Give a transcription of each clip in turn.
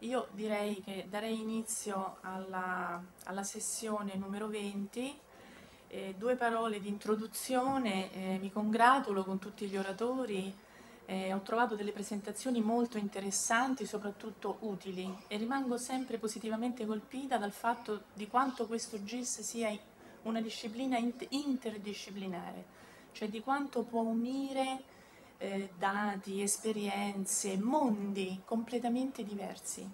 io direi che darei inizio alla, alla sessione numero 20. Eh, due parole di introduzione, eh, mi congratulo con tutti gli oratori, eh, ho trovato delle presentazioni molto interessanti, soprattutto utili e rimango sempre positivamente colpita dal fatto di quanto questo GIS sia una disciplina interdisciplinare, cioè di quanto può unire eh, dati, esperienze, mondi completamente diversi.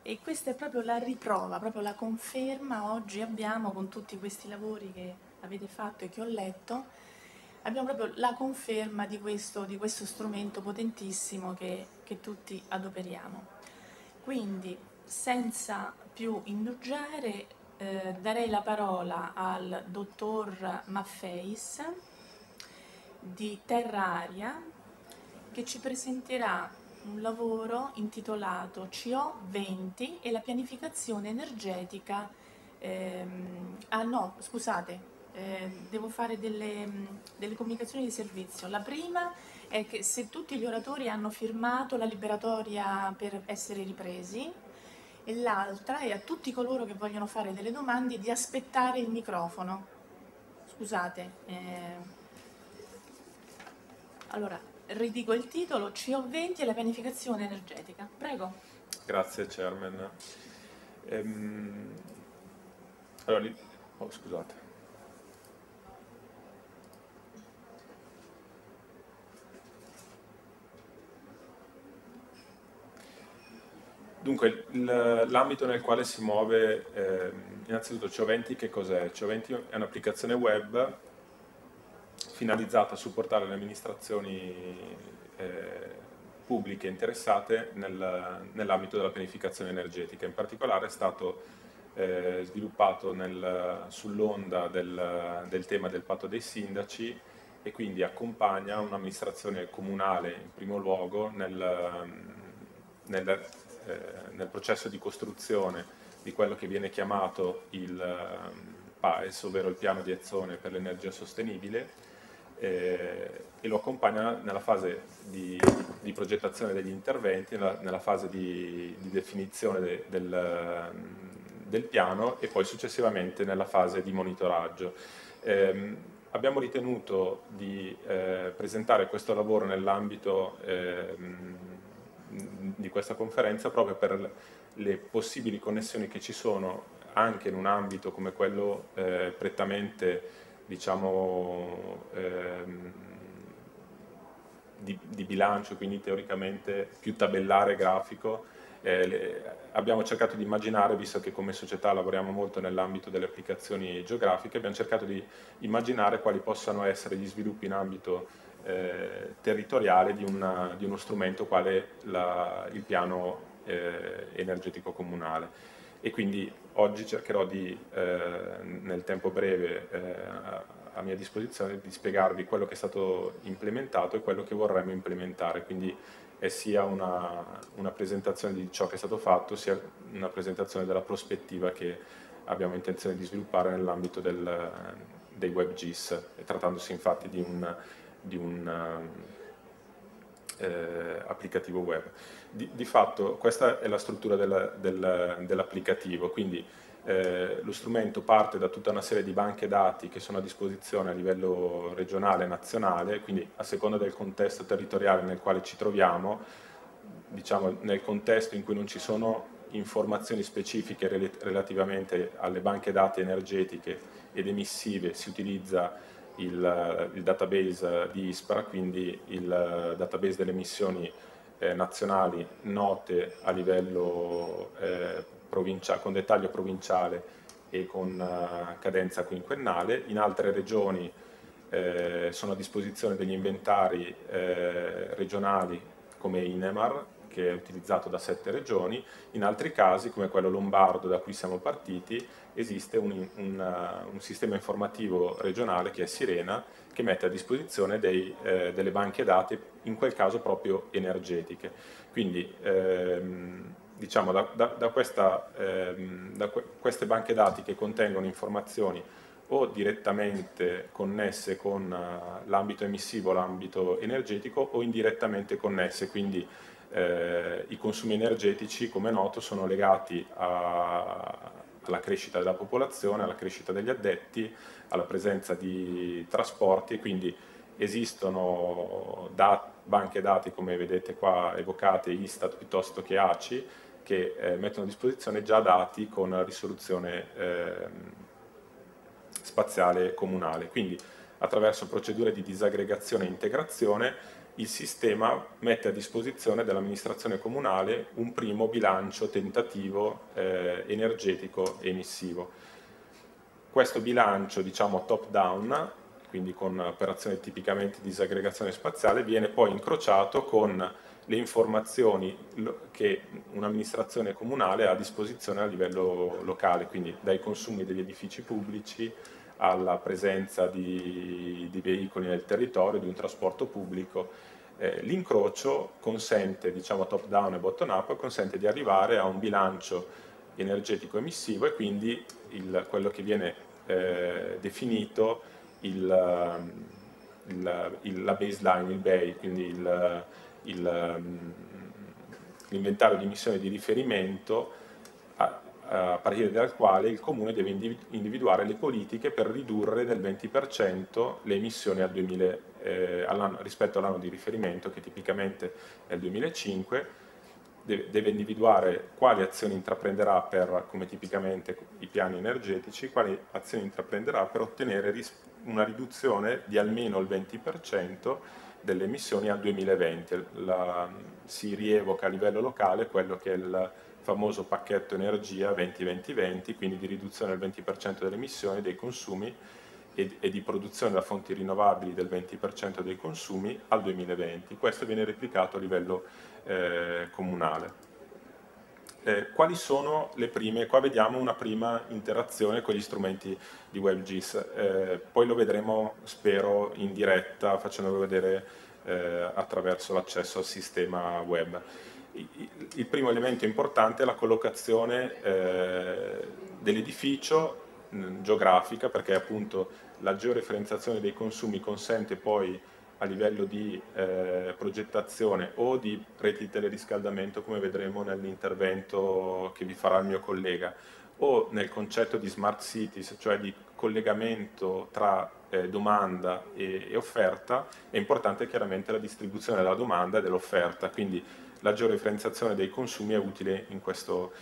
E questa è proprio la riprova, proprio la conferma oggi abbiamo con tutti questi lavori che avete fatto e che ho letto, abbiamo proprio la conferma di questo, di questo strumento potentissimo che, che tutti adoperiamo. Quindi, senza più indugiare, eh, darei la parola al dottor Maffeis di Terra Aria che ci presenterà un lavoro intitolato CO20 e la pianificazione energetica. Ehm, ah no, scusate, eh, devo fare delle, delle comunicazioni di servizio. La prima è che se tutti gli oratori hanno firmato la liberatoria per essere ripresi, e l'altra è a tutti coloro che vogliono fare delle domande di aspettare il microfono. Scusate. Eh... Allora, ridico il titolo, CO20 e la pianificazione energetica. Prego. Grazie Chairman. Ehm... Allora, oh, scusate. Dunque, l'ambito nel quale si muove, eh, innanzitutto CO20 che cos'è? CO20 è un'applicazione web finalizzata a supportare le amministrazioni eh, pubbliche interessate nel, nell'ambito della pianificazione energetica. In particolare è stato eh, sviluppato sull'onda del, del tema del patto dei sindaci e quindi accompagna un'amministrazione comunale in primo luogo nel, nel eh, nel processo di costruzione di quello che viene chiamato il ehm, PAES, ovvero il piano di azione per l'energia sostenibile, eh, e lo accompagna nella fase di, di progettazione degli interventi, nella, nella fase di, di definizione de, del, ehm, del, piano e poi successivamente nella fase di monitoraggio. Eh, abbiamo ritenuto di eh, presentare questo lavoro nell'ambito ehm, di questa conferenza proprio per le possibili connessioni che ci sono anche in un ambito come quello eh, prettamente diciamo, ehm, di, di, bilancio, quindi teoricamente più tabellare grafico. Eh, le, abbiamo cercato di immaginare, visto che come società lavoriamo molto nell'ambito delle applicazioni geografiche, abbiamo cercato di immaginare quali possano essere gli sviluppi in ambito eh, territoriale di, una, di, uno strumento quale la, il piano eh, energetico comunale. E quindi oggi cercherò di, eh, nel tempo breve eh, a mia disposizione, di spiegarvi quello che è stato implementato e quello che vorremmo implementare. Quindi è sia una, una presentazione di ciò che è stato fatto, sia una presentazione della prospettiva che abbiamo intenzione di sviluppare nell'ambito dei WebGIS, trattandosi infatti di un di un eh, applicativo web. Di, di, fatto questa è la struttura dell'applicativo, dell quindi eh, lo strumento parte da tutta una serie di banche dati che sono a disposizione a livello regionale e nazionale, quindi a seconda del contesto territoriale nel quale ci troviamo, diciamo nel contesto in cui non ci sono informazioni specifiche relativamente alle banche dati energetiche ed emissive si utilizza il, il database di ISPRA, quindi il database delle emissioni eh, nazionali note a livello eh, provinciale, con dettaglio provinciale e con uh, cadenza quinquennale. In altre regioni eh, sono a disposizione degli inventari eh, regionali come INEMAR, che è utilizzato da sette regioni, in altri casi, come quello lombardo da cui siamo partiti, esiste un, un, un sistema informativo regionale che è Sirena, che mette a disposizione dei, eh, delle banche dati, in quel caso proprio energetiche. Quindi ehm, diciamo da, da, da, questa, ehm, da queste banche dati che contengono informazioni o direttamente connesse con uh, l'ambito emissivo, l'ambito energetico o indirettamente connesse, quindi eh, i consumi energetici, come noto, sono legati a, alla crescita della popolazione, alla crescita degli addetti, alla presenza di trasporti e quindi esistono dat banche dati come vedete qua evocate Istat piuttosto che ACI che eh, mettono a disposizione già dati con risoluzione eh, spaziale comunale. Quindi attraverso procedure di disaggregazione e integrazione il sistema mette a disposizione dell'amministrazione comunale un primo bilancio tentativo eh, energetico emissivo. Questo bilancio, diciamo top down, quindi con operazioni tipicamente di disaggregazione spaziale, viene poi incrociato con le informazioni che un'amministrazione comunale ha a disposizione a livello locale, quindi dai consumi degli edifici pubblici alla presenza di, di veicoli nel territorio, di un trasporto pubblico. Eh, L'incrocio consente, diciamo top down e bottom up, consente di arrivare a un bilancio energetico emissivo e quindi il, quello che viene eh, definito il, il, il, la baseline, il BAE, quindi l'inventario di emissioni di riferimento a, a partire dal quale il Comune deve individuare le politiche per ridurre del 20% le emissioni al 2000, eh, rispetto all'anno di riferimento che tipicamente è il 2005 deve, individuare quali azioni intraprenderà per, come tipicamente i piani energetici, quali azioni intraprenderà per ottenere una riduzione di almeno il 20% delle emissioni al 2020. La, si rievoca a livello locale quello che è il famoso pacchetto energia 20-20-20, quindi di riduzione del 20% delle emissioni, dei consumi e, e, di produzione da fonti rinnovabili del 20% dei consumi al 2020. Questo viene replicato a livello eh, comunale. Eh, quali sono le prime? Qua vediamo una prima interazione con gli strumenti di WebGIS, eh, poi lo vedremo, spero, in diretta, facendolo vedere eh, attraverso l'accesso al sistema web il primo elemento importante è la collocazione eh, dell'edificio geografica perché appunto la georeferenziazione dei consumi consente poi a livello di eh, progettazione o di reti di teleriscaldamento come vedremo nell'intervento che vi farà il mio collega o nel concetto di smart cities, cioè di collegamento tra eh, domanda e, e offerta, è importante chiaramente la distribuzione della domanda e dell'offerta, quindi la georeferenziazione dei consumi è utile in questo.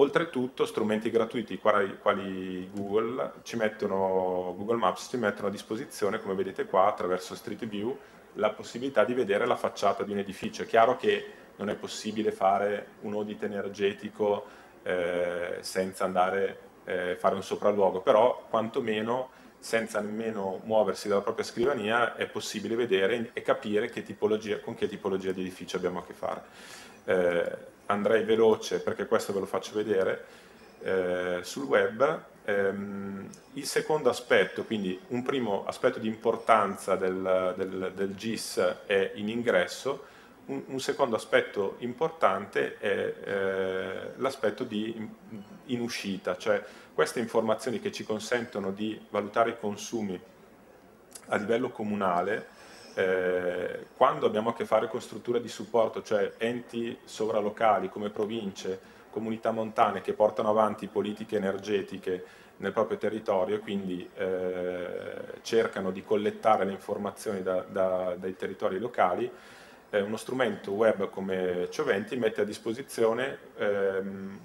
Oltretutto strumenti gratuiti quali, quali Google, mettono, Google Maps ci mettono a disposizione, come vedete qua, attraverso Street View, la possibilità di vedere la facciata di un edificio. È chiaro che non è possibile fare un audit energetico eh, senza andare a eh, fare un sopralluogo, però quantomeno senza nemmeno muoversi dalla propria scrivania è possibile vedere e capire che con che tipologia di edificio abbiamo a che fare. Eh, andrei veloce perché questo ve lo faccio vedere eh, sul web. Ehm, il secondo aspetto, quindi un primo aspetto di importanza del, del, del GIS è in ingresso, un, un, secondo aspetto importante è eh, l'aspetto in, in uscita, cioè queste informazioni che ci consentono di valutare i consumi a livello comunale, eh, quando abbiamo a che fare con strutture di supporto, cioè enti sovralocali come province, comunità montane che portano avanti politiche energetiche nel proprio territorio e quindi eh, cercano di collettare le informazioni da, da, dai territori locali, eh, uno strumento web come Cioventi mette a disposizione ehm,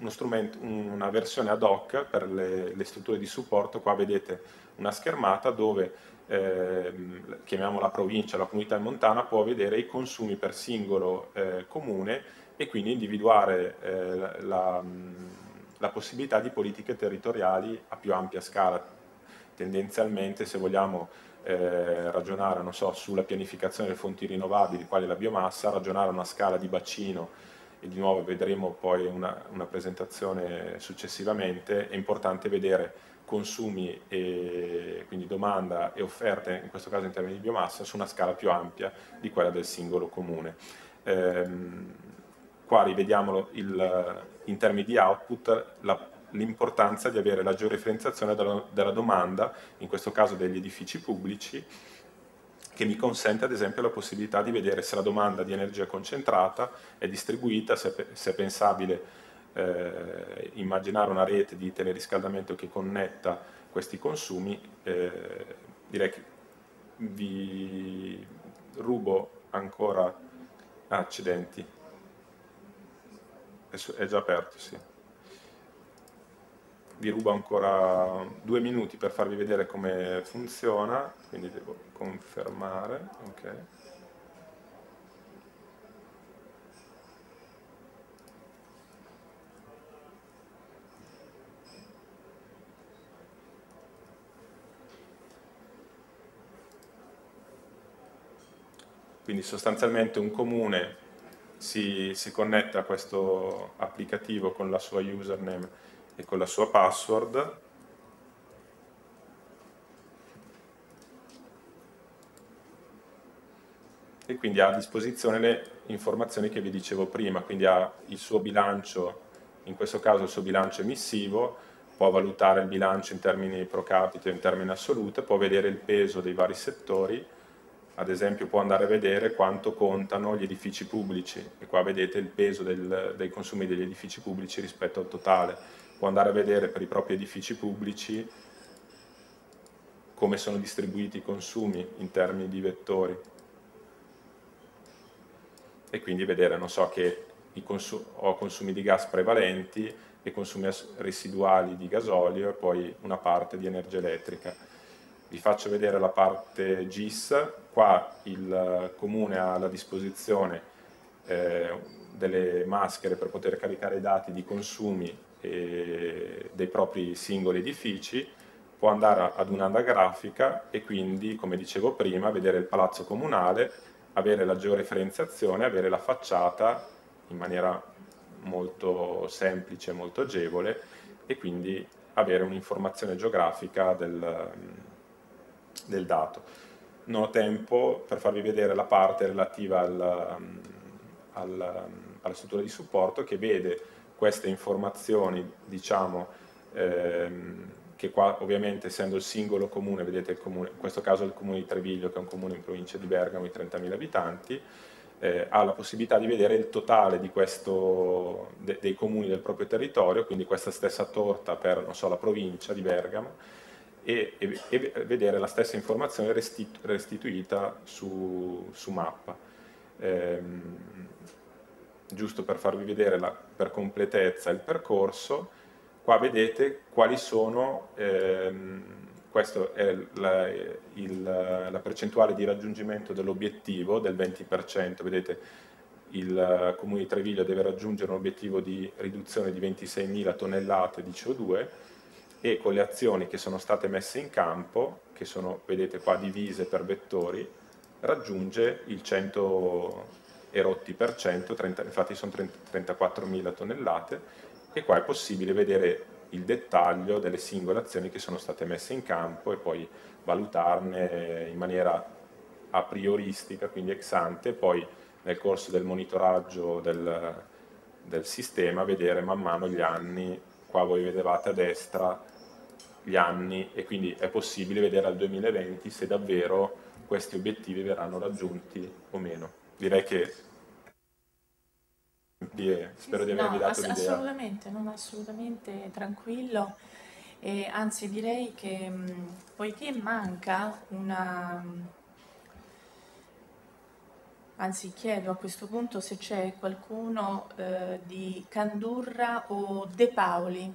una versione ad hoc per le, le, strutture di supporto, qua vedete una schermata dove ehm, chiamiamola provincia, la comunità montana può vedere i consumi per singolo eh, comune e quindi individuare eh, la, la possibilità di politiche territoriali a più ampia scala. Tendenzialmente se vogliamo eh, ragionare so, sulla pianificazione delle fonti rinnovabili, quale la biomassa, ragionare a una scala di bacino e di nuovo vedremo poi una, una presentazione successivamente, è importante vedere consumi e quindi domanda e offerte, in questo caso in termini di biomassa, su una scala più ampia di quella del singolo comune. Ehm, qua rivediamo il, in termini di output la l'importanza di avere la georeferenziazione della, della, domanda, in questo caso degli edifici pubblici, che mi consente ad esempio la possibilità di vedere se la domanda di energia concentrata è distribuita, se, è pensabile eh, immaginare una rete di teleriscaldamento che connetta questi consumi, eh, direi che vi rubo ancora ah, accidenti, è già aperto, sì vi rubo ancora due minuti per farvi vedere come funziona, quindi devo confermare. Okay. Quindi sostanzialmente un comune si, si connette a questo applicativo con la sua username e con la sua password. E quindi ha a disposizione le informazioni che vi dicevo prima, quindi ha il suo bilancio, in questo caso il suo bilancio emissivo, può valutare il bilancio in termini pro capite o in termini assoluti, può vedere il peso dei vari settori, ad esempio può andare a vedere quanto contano gli edifici pubblici e qua vedete il peso del, dei consumi degli edifici pubblici rispetto al totale può andare a vedere per i propri edifici pubblici come sono distribuiti i consumi in termini di vettori e quindi vedere, non so, che consum ho consumi di gas prevalenti e consumi residuali di gasolio e poi una parte di energia elettrica. Vi faccio vedere la parte GIS, qua il comune ha a disposizione eh, delle maschere per poter caricare i dati di consumi eh, dei propri singoli edifici, può andare ad un'anda grafica e quindi, come dicevo prima, vedere il palazzo comunale, avere la georeferenziazione, avere la facciata in maniera molto semplice, molto agevole e quindi avere un'informazione geografica del, del, dato. Non ho tempo per farvi vedere la parte relativa al, al, alla struttura di supporto che vede queste informazioni, diciamo, ehm, che qua ovviamente essendo il singolo comune, vedete comune, in questo caso il comune di Treviglio che è un comune in provincia di Bergamo di 30.000 abitanti, eh, ha la possibilità di vedere il totale questo, de, dei comuni del proprio territorio, quindi questa stessa torta per so, la provincia di Bergamo e, e, e, vedere la stessa informazione restitu, restituita su, su mappa. Ehm, giusto per farvi vedere la, per completezza il percorso, qua vedete quali sono, ehm, questa è la, il, la, percentuale di raggiungimento dell'obiettivo del 20%, vedete il Comune di Treviglio deve raggiungere un obiettivo di riduzione di 26.000 tonnellate di CO2 e con le azioni che sono state messe in campo, che sono, vedete qua, divise per vettori, raggiunge il 100 erotti per cento, 30, infatti sono 34.000 tonnellate e qua è possibile vedere il dettaglio delle singole azioni che sono state messe in campo e poi valutarne in maniera a prioristica, quindi ex ante, e poi nel corso del monitoraggio del, del sistema vedere man mano gli anni, qua voi vedevate a destra gli anni e quindi è possibile vedere al 2020 se davvero questi obiettivi verranno raggiunti o meno. Direi che spero di avervi dato ass- l'idea. Assolutamente, non assolutamente tranquillo. E anzi direi che mh, poiché manca una... Anzi chiedo a questo punto se c'è qualcuno eh, di Candurra o De Paoli.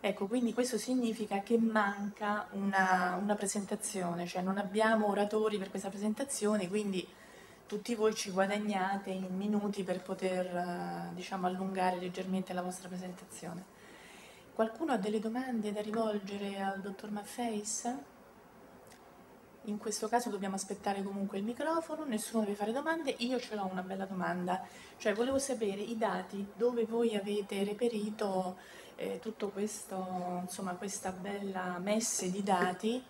Ecco, quindi questo significa che manca una, una presentazione, cioè non abbiamo oratori per questa presentazione, quindi tutti voi ci guadagnate in minuti per poter eh, diciamo, allungare leggermente la vostra presentazione. Qualcuno ha delle domande da rivolgere al dottor Maffeis? In questo caso dobbiamo aspettare comunque il microfono, nessuno deve fare domande, io ce l'ho una bella domanda, cioè volevo sapere i dati dove voi avete reperito eh, insomma questa bella messe di dati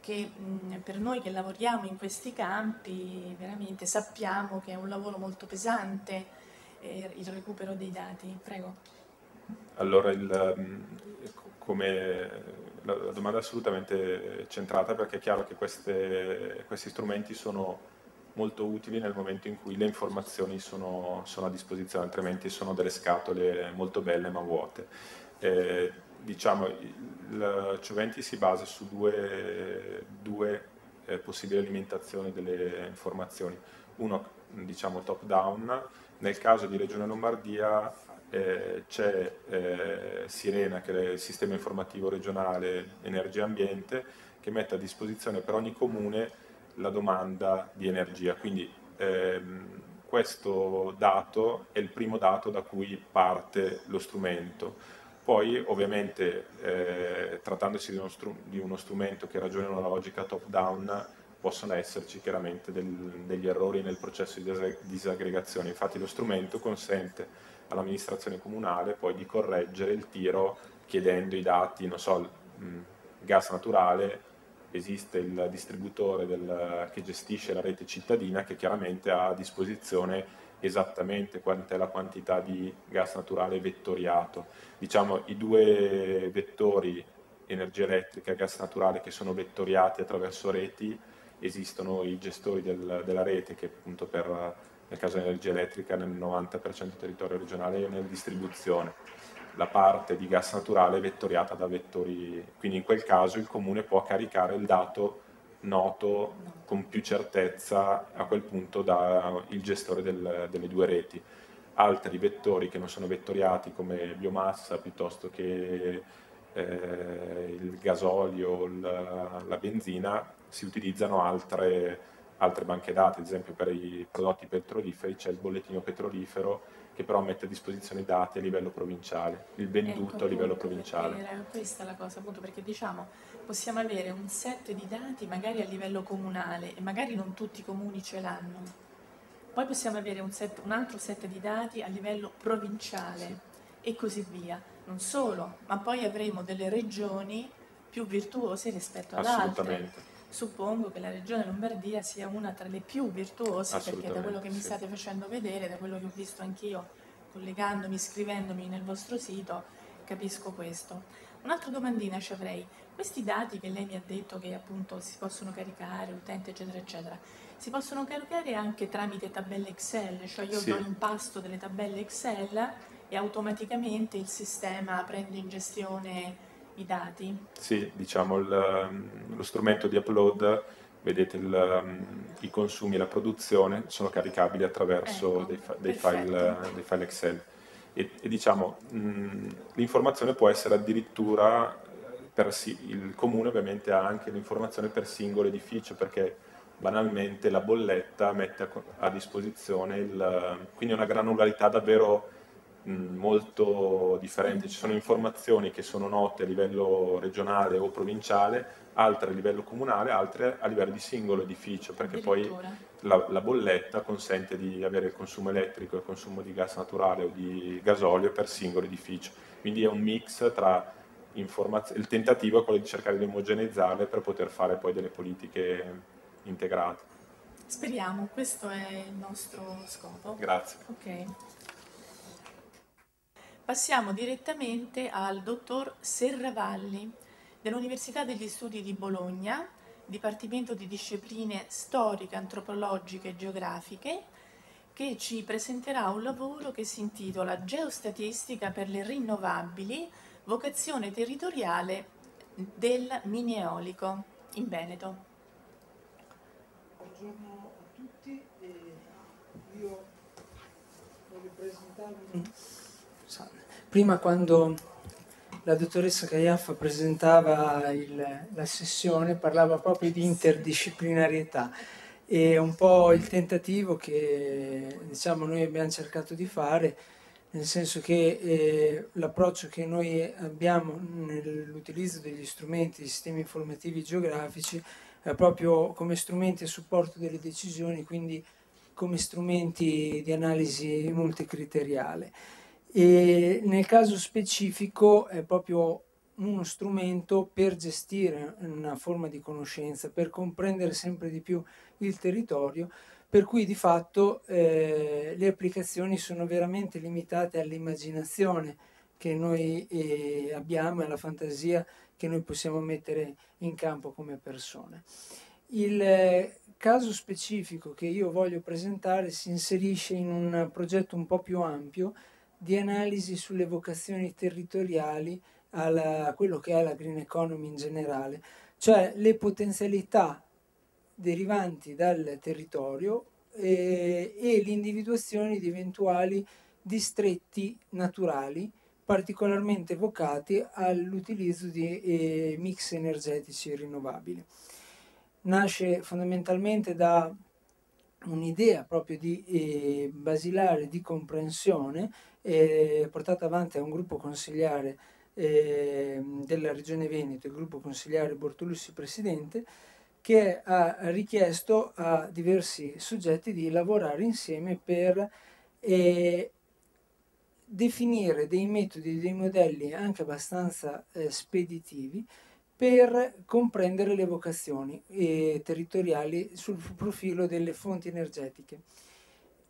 che mh, per noi che lavoriamo in questi campi veramente sappiamo che è un lavoro molto pesante eh, il recupero dei dati. Prego. Allora, il, come la, la, domanda è assolutamente centrata perché è chiaro che queste, questi strumenti sono molto utili nel momento in cui le informazioni sono, sono a disposizione, altrimenti sono delle scatole molto belle ma vuote. Eh, diciamo, il Coventi si basa su due, due eh, possibili alimentazioni delle informazioni. Uno, diciamo, top down, nel caso di Regione Lombardia eh, c'è eh, Sirena, che è il sistema informativo regionale energia ambiente, che mette a disposizione per ogni comune la domanda di energia. Quindi ehm, questo dato è il primo dato da cui parte lo strumento. Poi ovviamente eh, trattandosi di uno, di uno, strumento che ragiona una logica top down possono esserci chiaramente del, degli errori nel processo di disaggregazione. Infatti lo strumento consente all'amministrazione comunale poi di correggere il tiro chiedendo i dati, non so, gas naturale esiste il distributore del, che gestisce la rete cittadina che chiaramente ha a disposizione esattamente quant'è la quantità di gas naturale vettoriato. Diciamo i due vettori energia elettrica e gas naturale che sono vettoriati attraverso reti, esistono i gestori del, della rete che appunto per, nel caso dell'energia elettrica nel 90% del territorio regionale è nella distribuzione la parte di gas naturale vettoriata da vettori, quindi in quel caso il comune può caricare il dato noto con più certezza a quel punto dal gestore del, delle due reti. Altri vettori che non sono vettoriati come biomassa piuttosto che eh, il gasolio, la, la, benzina, si utilizzano altre, altre banche dati, ad esempio per i prodotti petroliferi c'è il bollettino petrolifero che però mette a disposizione dati a livello provinciale, il venduto ecco, a livello provinciale. Era questa la cosa, appunto, perché diciamo possiamo avere un set di dati magari a livello comunale e magari non tutti i comuni ce l'hanno. Poi possiamo avere un, set, un altro set di dati a livello provinciale e così via. Non solo, ma poi avremo delle regioni più virtuose rispetto ad altre suppongo che la regione Lombardia sia una tra le più virtuose perché da quello che mi state facendo vedere, da quello che ho visto anch'io collegandomi, scrivendomi nel vostro sito, capisco questo. Un'altra domandina ci avrei. Questi dati che lei mi ha detto che appunto si possono caricare, utente eccetera eccetera, si possono caricare anche tramite tabelle Excel, cioè io sì. do l'impasto delle tabelle Excel e automaticamente il sistema prende in gestione i dati? Sì, diciamo il, ehm, lo strumento di upload, vedete il, ehm, i consumi e la produzione sono caricabili attraverso ecco, dei, dei, file, dei, file, Excel. E, e diciamo, l'informazione può essere addirittura, per, il comune ovviamente ha anche l'informazione per singolo edificio, perché banalmente la bolletta mette a, a disposizione il, quindi una granularità davvero molto differenti, ci sono informazioni che sono note a livello regionale o provinciale, altre a livello comunale, altre a livello di singolo edificio, perché poi la, la, bolletta consente di avere il consumo elettrico e il consumo di gas naturale o di gasolio per singolo edificio. Quindi è un mix tra informazioni, il tentativo è quello di cercare di omogeneizzarle per poter fare poi delle politiche integrate. Speriamo, questo è il nostro scopo. Grazie. Okay. Passiamo direttamente al dottor Serravalli dell'Università degli Studi di Bologna, Dipartimento di Discipline Storiche, Antropologiche e Geografiche, che ci presenterà un lavoro che si intitola Geostatistica per le rinnovabili, vocazione territoriale del mini-eolico in Veneto. Buongiorno a tutti, io voglio presentarvi prima quando la dottoressa Caiaffa presentava il, la sessione parlava proprio di interdisciplinarietà. E un po' il tentativo che diciamo, noi abbiamo cercato di fare, nel senso che eh, l'approccio che noi abbiamo nell'utilizzo degli strumenti, dei sistemi informativi geografici, è proprio come strumenti a supporto delle decisioni, quindi come strumenti di analisi multicriteriale e nel caso specifico è proprio uno strumento per gestire una forma di conoscenza, per comprendere sempre di più il territorio, per cui di fatto eh, le applicazioni sono veramente limitate all'immaginazione che noi eh, abbiamo e la fantasia che noi possiamo mettere in campo come persone. Il eh, caso specifico che io voglio presentare si inserisce in un progetto un po' più ampio di analisi sulle vocazioni territoriali a quello che è la green economy in generale, cioè le potenzialità derivanti dal territorio eh, e l'individuazione di eventuali distretti naturali particolarmente vocati all'utilizzo di eh, mix energetici rinnovabili. Nasce fondamentalmente da un'idea proprio di eh, basilare di comprensione eh, portata avanti da un gruppo consigliare eh, della Regione Veneto, il gruppo consigliare Bortolussi Presidente, che ha richiesto a diversi soggetti di lavorare insieme per eh, definire dei metodi, dei modelli anche abbastanza eh, speditivi per comprendere le vocazioni eh, territoriali sul profilo delle fonti energetiche.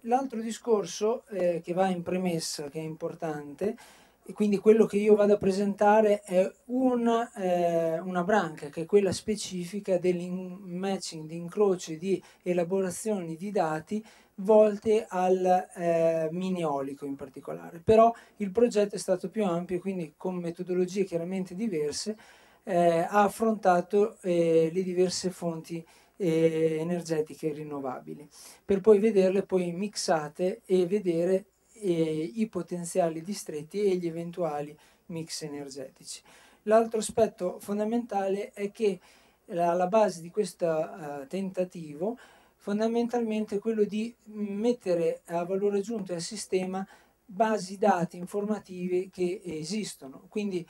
L'altro discorso eh, che va in premessa, che è importante, e quindi quello che io vado a presentare è una, eh, una branca che è quella specifica dell'matching, di incroci, di elaborazioni di dati volte al eh, mini eolico in particolare. Però il progetto è stato più ampio, quindi con metodologie chiaramente diverse, eh, ha affrontato eh, le diverse fonti energetiche rinnovabili, per poi vederle poi mixate e vedere e i potenziali distretti e gli eventuali mix energetici. L'altro aspetto fondamentale è che alla base di questo uh, tentativo fondamentalmente è quello di mettere a valore aggiunto al sistema basi dati informative che esistono. Quindi di,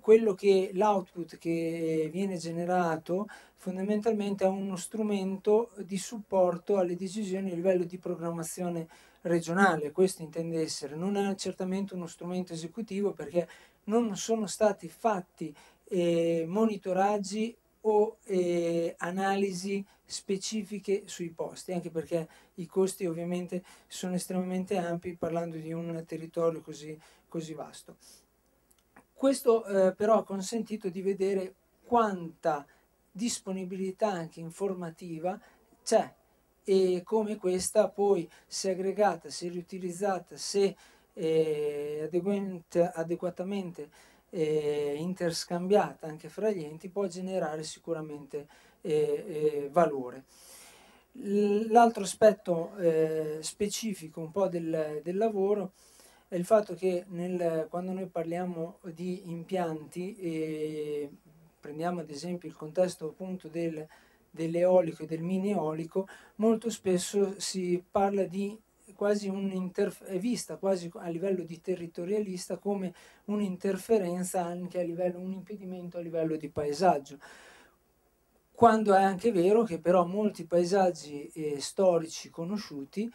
quello che l'output che viene generato fondamentalmente è uno strumento di supporto alle decisioni a livello di programmazione regionale, questo intende essere, non è certamente uno strumento esecutivo perché non sono stati fatti eh, monitoraggi o eh, analisi specifiche sui posti, anche perché i costi ovviamente sono estremamente ampi parlando di un territorio così, così vasto. Questo eh, però ha consentito di vedere quanta disponibilità anche informativa c'è e come questa poi se aggregata, se riutilizzata, se eh, adeguatamente eh, interscambiata anche fra gli enti può generare sicuramente eh, eh valore. L'altro aspetto eh, specifico un po' del, del lavoro è il fatto che nel, quando noi parliamo di impianti e prendiamo ad esempio il contesto appunto del, dell'eolico e del mini eolico, molto spesso si parla di quasi è vista quasi a livello di territorialista come un'interferenza anche a livello, un impedimento a livello di paesaggio. Quando è anche vero che però molti paesaggi eh, storici conosciuti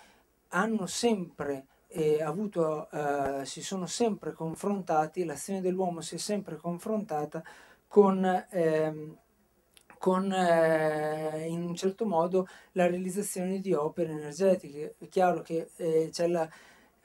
hanno sempre eh, avuto, eh, si sono sempre confrontati, l'azione dell'uomo si è sempre confrontata con, ehm, con eh, in un certo modo la realizzazione di opere energetiche. È chiaro che eh, c'è la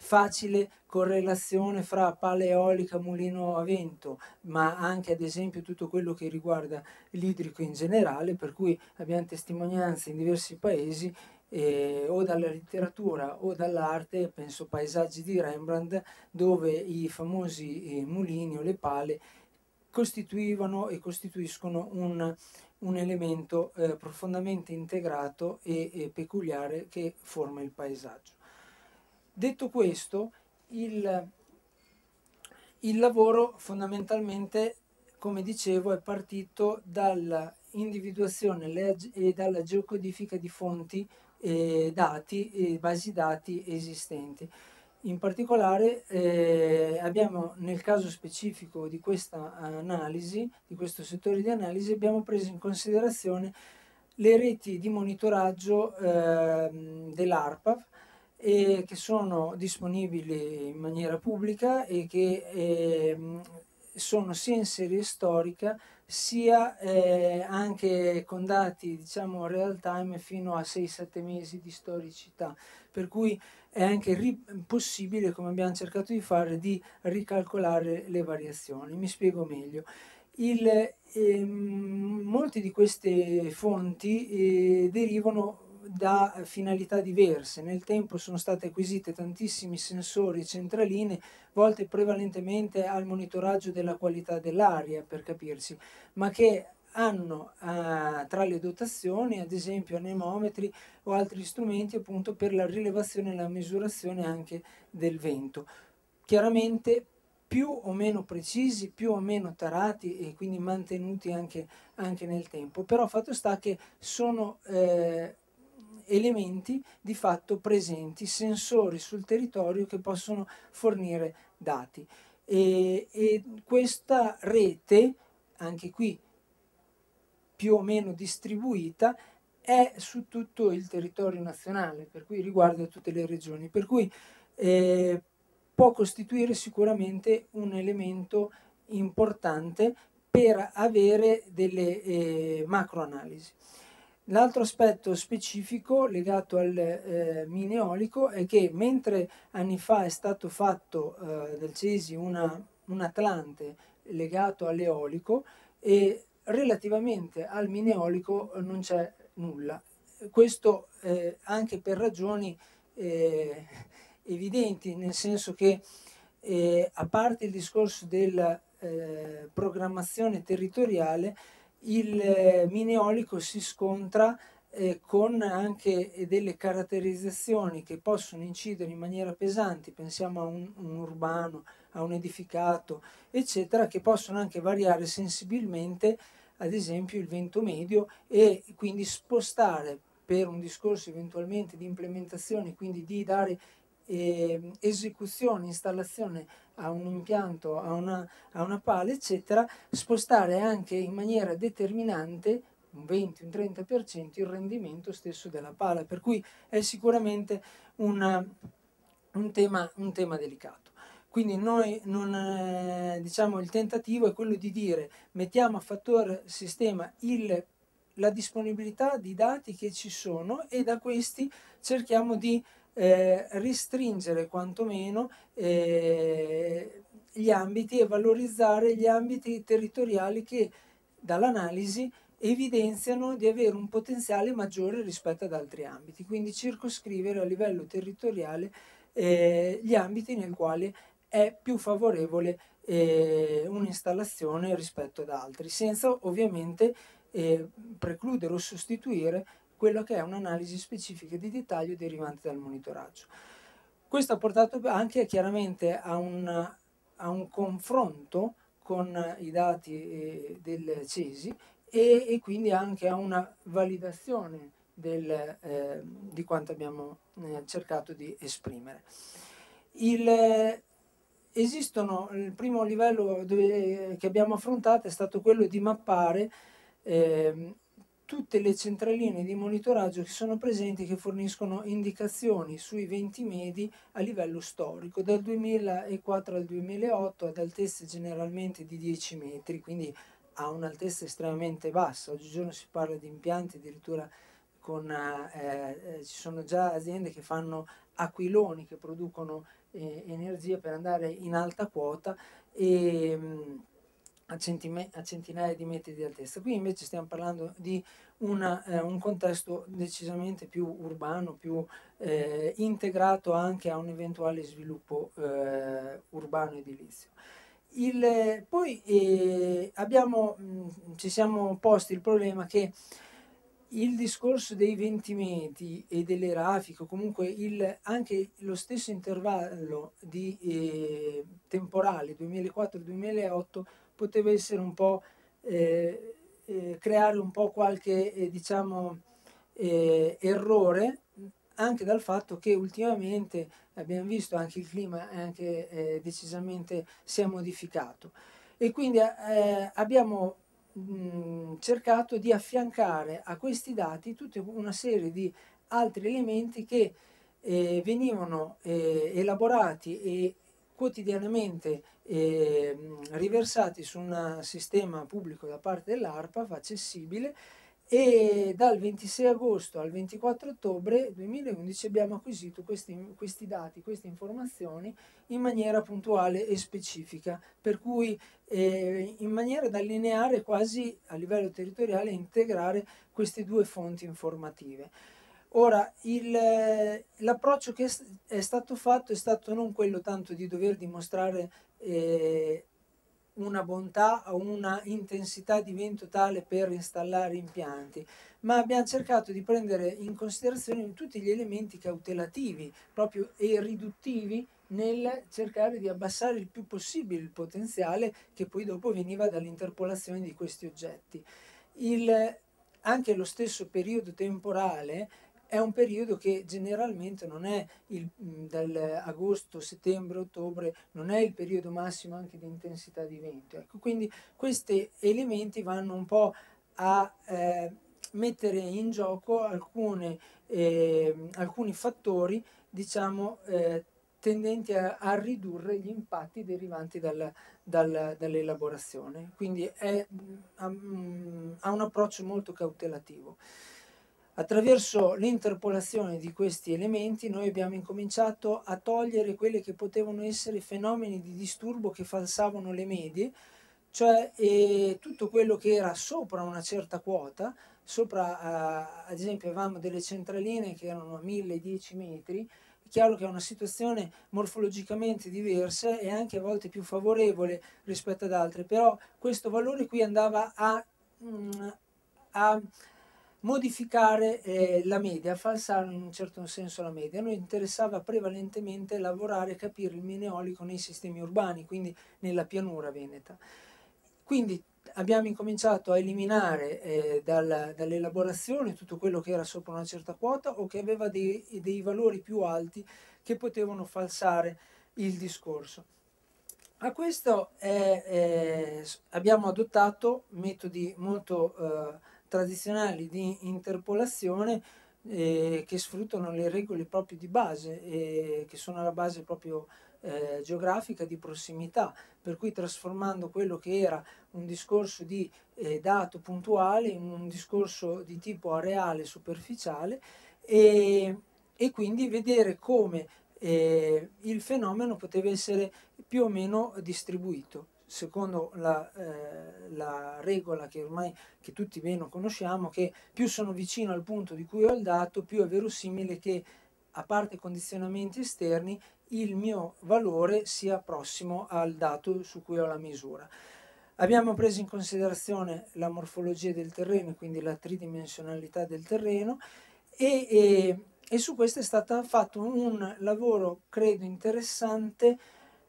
facile correlazione fra pala eolica, mulino a vento, ma anche ad esempio tutto quello che riguarda l'idrico in generale, per cui abbiamo testimonianze in diversi paesi eh, o dalla letteratura o dall'arte, penso paesaggi di Rembrandt, dove i famosi eh, mulini o le pale costituivano e costituiscono un, un elemento eh, profondamente integrato e, e, peculiare che forma il paesaggio. Detto questo, il, il lavoro fondamentalmente, come dicevo, è partito dall'individuazione e dalla geocodifica di fonti eh, dati e basi dati esistenti. In particolare eh, abbiamo nel caso specifico di questa analisi, di questo settore di analisi, abbiamo preso in considerazione le reti di monitoraggio eh, dell'ARPAV eh, che sono disponibili in maniera pubblica e che ehm, sono sia in serie storica sia eh, anche con dati diciamo real time fino a 6-7 mesi di storicità. Per cui è anche possibile come abbiamo cercato di fare di ricalcolare le variazioni. Mi spiego meglio. Il, eh, molte di queste fonti eh, derivano da finalità diverse. Nel tempo sono state acquisite tantissimi sensori centraline volte prevalentemente al monitoraggio della qualità dell'aria, per capirsi, ma che hanno eh, tra le dotazioni ad esempio anemometri o altri strumenti appunto per la rilevazione e la misurazione anche del vento. Chiaramente più o meno precisi, più o meno tarati e quindi mantenuti anche, anche nel tempo, però fatto sta che sono eh, elementi di fatto presenti, sensori sul territorio che possono fornire dati. E, e questa rete, anche qui più o meno distribuita, è su tutto il territorio nazionale, per cui riguarda tutte le regioni, per cui eh, può costituire sicuramente un elemento importante per avere delle eh, macroanalisi. L'altro aspetto specifico legato al eh, mineolico è che mentre anni fa è stato fatto eh, dal CESI una, un Atlante legato all'eolico e relativamente al mineolico non c'è nulla. Questo eh, anche per ragioni eh, evidenti, nel senso che eh, a parte il discorso della eh, programmazione territoriale, il eh, mineolico si scontra eh, con anche delle caratterizzazioni che possono incidere in maniera pesante, pensiamo a un, un, urbano, a un edificato, eccetera, che possono anche variare sensibilmente, ad esempio il vento medio, e quindi spostare per un discorso eventualmente di implementazione, quindi di dare eh, esecuzione, installazione a un impianto, a una, a una pala, eccetera, spostare anche in maniera determinante un 20, un 30% il rendimento stesso della pala, per cui è sicuramente una, un, tema, un, tema, delicato. Quindi noi non, eh, diciamo, il tentativo è quello di dire mettiamo a fattore sistema il, la disponibilità di dati che ci sono e da questi cerchiamo di eh, restringere quantomeno eh, gli ambiti e valorizzare gli ambiti territoriali che dall'analisi evidenziano di avere un potenziale maggiore rispetto ad altri ambiti, quindi circoscrivere a livello territoriale eh, gli ambiti nel quale è più favorevole eh, un'installazione rispetto ad altri, senza ovviamente eh, precludere o sostituire quello che è un'analisi specifica di dettaglio derivante dal monitoraggio. Questo ha portato anche chiaramente a un, a un confronto con i dati eh, del CESI e, e, quindi anche a una validazione del, eh, di quanto abbiamo eh, cercato di esprimere. Il, esistono, il primo livello dove, che abbiamo affrontato è stato quello di mappare eh, tutte le centraline di monitoraggio che sono presenti che forniscono indicazioni sui venti medi a livello storico, dal 2004 al 2008 ad altezze generalmente di 10 metri, quindi a un'altezza estremamente bassa. Oggigiorno si parla di impianti addirittura con, eh, eh, ci sono già aziende che fanno aquiloni che producono eh, energia per andare in alta quota e mh, mm, a, a, centinaia di metri di altezza. Qui invece stiamo parlando di una, eh, un contesto decisamente più urbano, più eh, integrato anche a un eventuale sviluppo eh, urbano edilizio. Il, poi eh, abbiamo, mh, mm, ci siamo posti il problema che il discorso dei 20 metri e delle raffiche, comunque il, anche lo stesso intervallo di, eh, temporale 2004-2008 poteva essere un po' eh, eh, creare un po' qualche eh, diciamo eh, errore anche dal fatto che ultimamente abbiamo visto anche il clima anche eh, decisamente si è modificato. E quindi eh, abbiamo mh, cercato di affiancare a questi dati tutta una serie di altri elementi che venivano elaborati e quotidianamente eh, riversati su un sistema pubblico da parte dell'ARPA, accessibile, e dal 26 agosto al 24 ottobre 2011 abbiamo acquisito questi, questi, dati, queste informazioni in maniera puntuale e specifica, per cui eh, in maniera da allineare quasi a livello territoriale e integrare queste due fonti informative. Ora, l'approccio che è stato fatto è stato non quello tanto di dover dimostrare eh, una bontà o una intensità di vento tale per installare impianti, ma abbiamo cercato di prendere in considerazione tutti gli elementi cautelativi proprio e riduttivi nel cercare di abbassare il più possibile il potenziale che poi dopo veniva dall'interpolazione di questi oggetti. Il, anche lo stesso periodo temporale è un periodo che generalmente non è il, dall'agosto, settembre, ottobre, non è il periodo massimo anche di intensità di vento. Ecco, quindi questi elementi vanno un po' a eh, mettere in gioco alcune, eh, alcuni fattori, diciamo, eh, tendenti a, a, ridurre gli impatti derivanti dal, dal, dall'elaborazione. Quindi è, ha, ha un approccio molto cautelativo. Attraverso l'interpolazione di questi elementi noi abbiamo incominciato a togliere quelli che potevano essere fenomeni di disturbo che falsavano le medie, cioè eh, tutto quello che era sopra una certa quota, sopra eh, ad esempio avevamo delle centraline che erano a 1000-10 metri, è chiaro che è una situazione morfologicamente diversa e anche a volte più favorevole rispetto ad altre, però questo valore qui andava a, mm, a modificare eh, la media, falsare in un certo senso la media. A noi interessava prevalentemente lavorare e capire il mineolico nei sistemi urbani, quindi nella pianura veneta. Quindi abbiamo incominciato a eliminare eh, dal, dall'elaborazione tutto quello che era sopra una certa quota o che aveva dei, dei valori più alti che potevano falsare il discorso. A questo eh, eh, abbiamo adottato metodi molto eh, tradizionali di interpolazione eh, che sfruttano le regole proprio di base, eh, che sono alla base proprio eh, geografica di prossimità, per cui trasformando quello che era un discorso di eh, dato puntuale in un discorso di tipo areale superficiale e, e quindi vedere come eh, il fenomeno poteva essere più o meno distribuito secondo la, eh, la, regola che ormai che tutti bene conosciamo, che più sono vicino al punto di cui ho il dato, più è verosimile che, a parte condizionamenti esterni, il mio valore sia prossimo al dato su cui ho la misura. Abbiamo preso in considerazione la morfologia del terreno, quindi la tridimensionalità del terreno, e, e, e su questo è stato fatto un lavoro, credo, interessante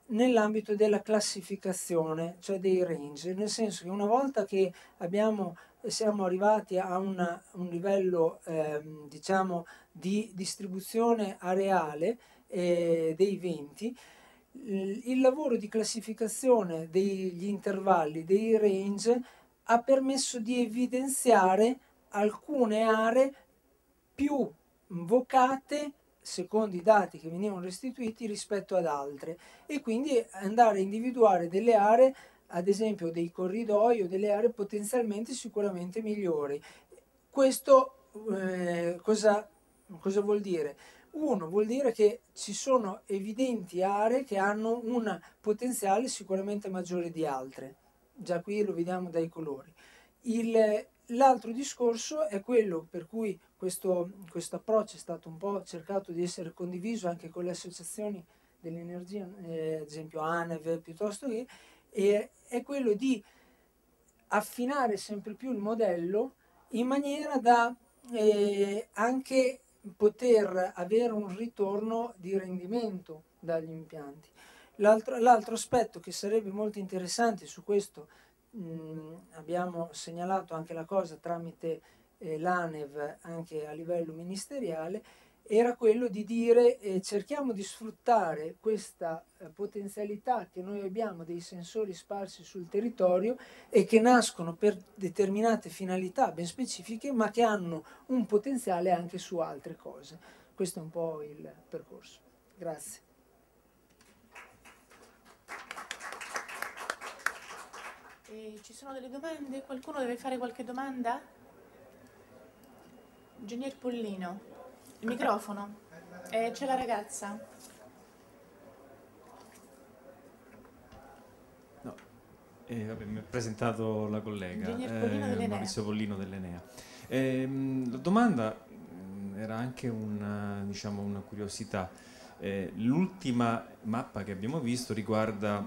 nell'ambito della classificazione, cioè dei range, nel senso che una volta che abbiamo, siamo arrivati a una, un livello eh, diciamo, di distribuzione areale eh, dei venti, il lavoro di classificazione degli intervalli, dei range, ha permesso di evidenziare alcune aree più vocate secondo i dati che venivano restituiti rispetto ad altre e quindi andare a individuare delle aree ad esempio dei corridoi o delle aree potenzialmente sicuramente migliori. Questo eh, cosa, cosa vuol dire? Uno vuol dire che ci sono evidenti aree che hanno un potenziale sicuramente maggiore di altre, già qui lo vediamo dai colori. L'altro discorso è quello per cui questo, questo, approccio è stato un po' cercato di essere condiviso anche con le associazioni dell'energia, eh, ad esempio ANEV piuttosto che, e è quello di affinare sempre più il modello in maniera da eh, anche poter avere un ritorno di rendimento dagli impianti. L'altro, aspetto che sarebbe molto interessante su questo mh, abbiamo segnalato anche la cosa tramite eh, l'ANEV anche a livello ministeriale era quello di dire eh, cerchiamo di sfruttare questa eh, potenzialità che noi abbiamo dei sensori sparsi sul territorio e che nascono per determinate finalità ben specifiche ma che hanno un potenziale anche su altre cose. Questo è un po' il percorso. Grazie. E ci sono delle domande? Qualcuno deve fare qualche domanda? Ingegner Pollino, il microfono. Eh, c'è la ragazza. No, eh, vabbè, mi ha presentato la collega, Pollino eh, Maurizio Pollino dell'Enea. Eh, la domanda mm, era anche una, diciamo, una curiosità. Eh, l'ultima mappa che abbiamo visto riguarda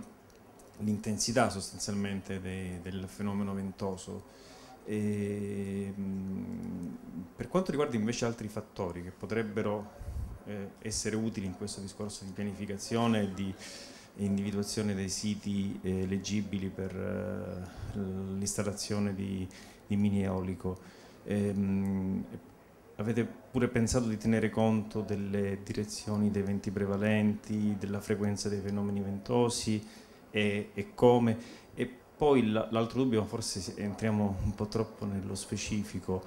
l'intensità sostanzialmente de, del fenomeno ventoso. E, mh, per quanto riguarda invece altri fattori che potrebbero eh, essere utili in questo discorso di pianificazione e di individuazione dei siti eh, leggibili per eh, l'installazione di, di, mini eolico, ehm, avete pure pensato di tenere conto delle direzioni dei venti prevalenti, della frequenza dei fenomeni ventosi e, e come? E poi l'altro dubbio, forse entriamo un po' troppo nello specifico,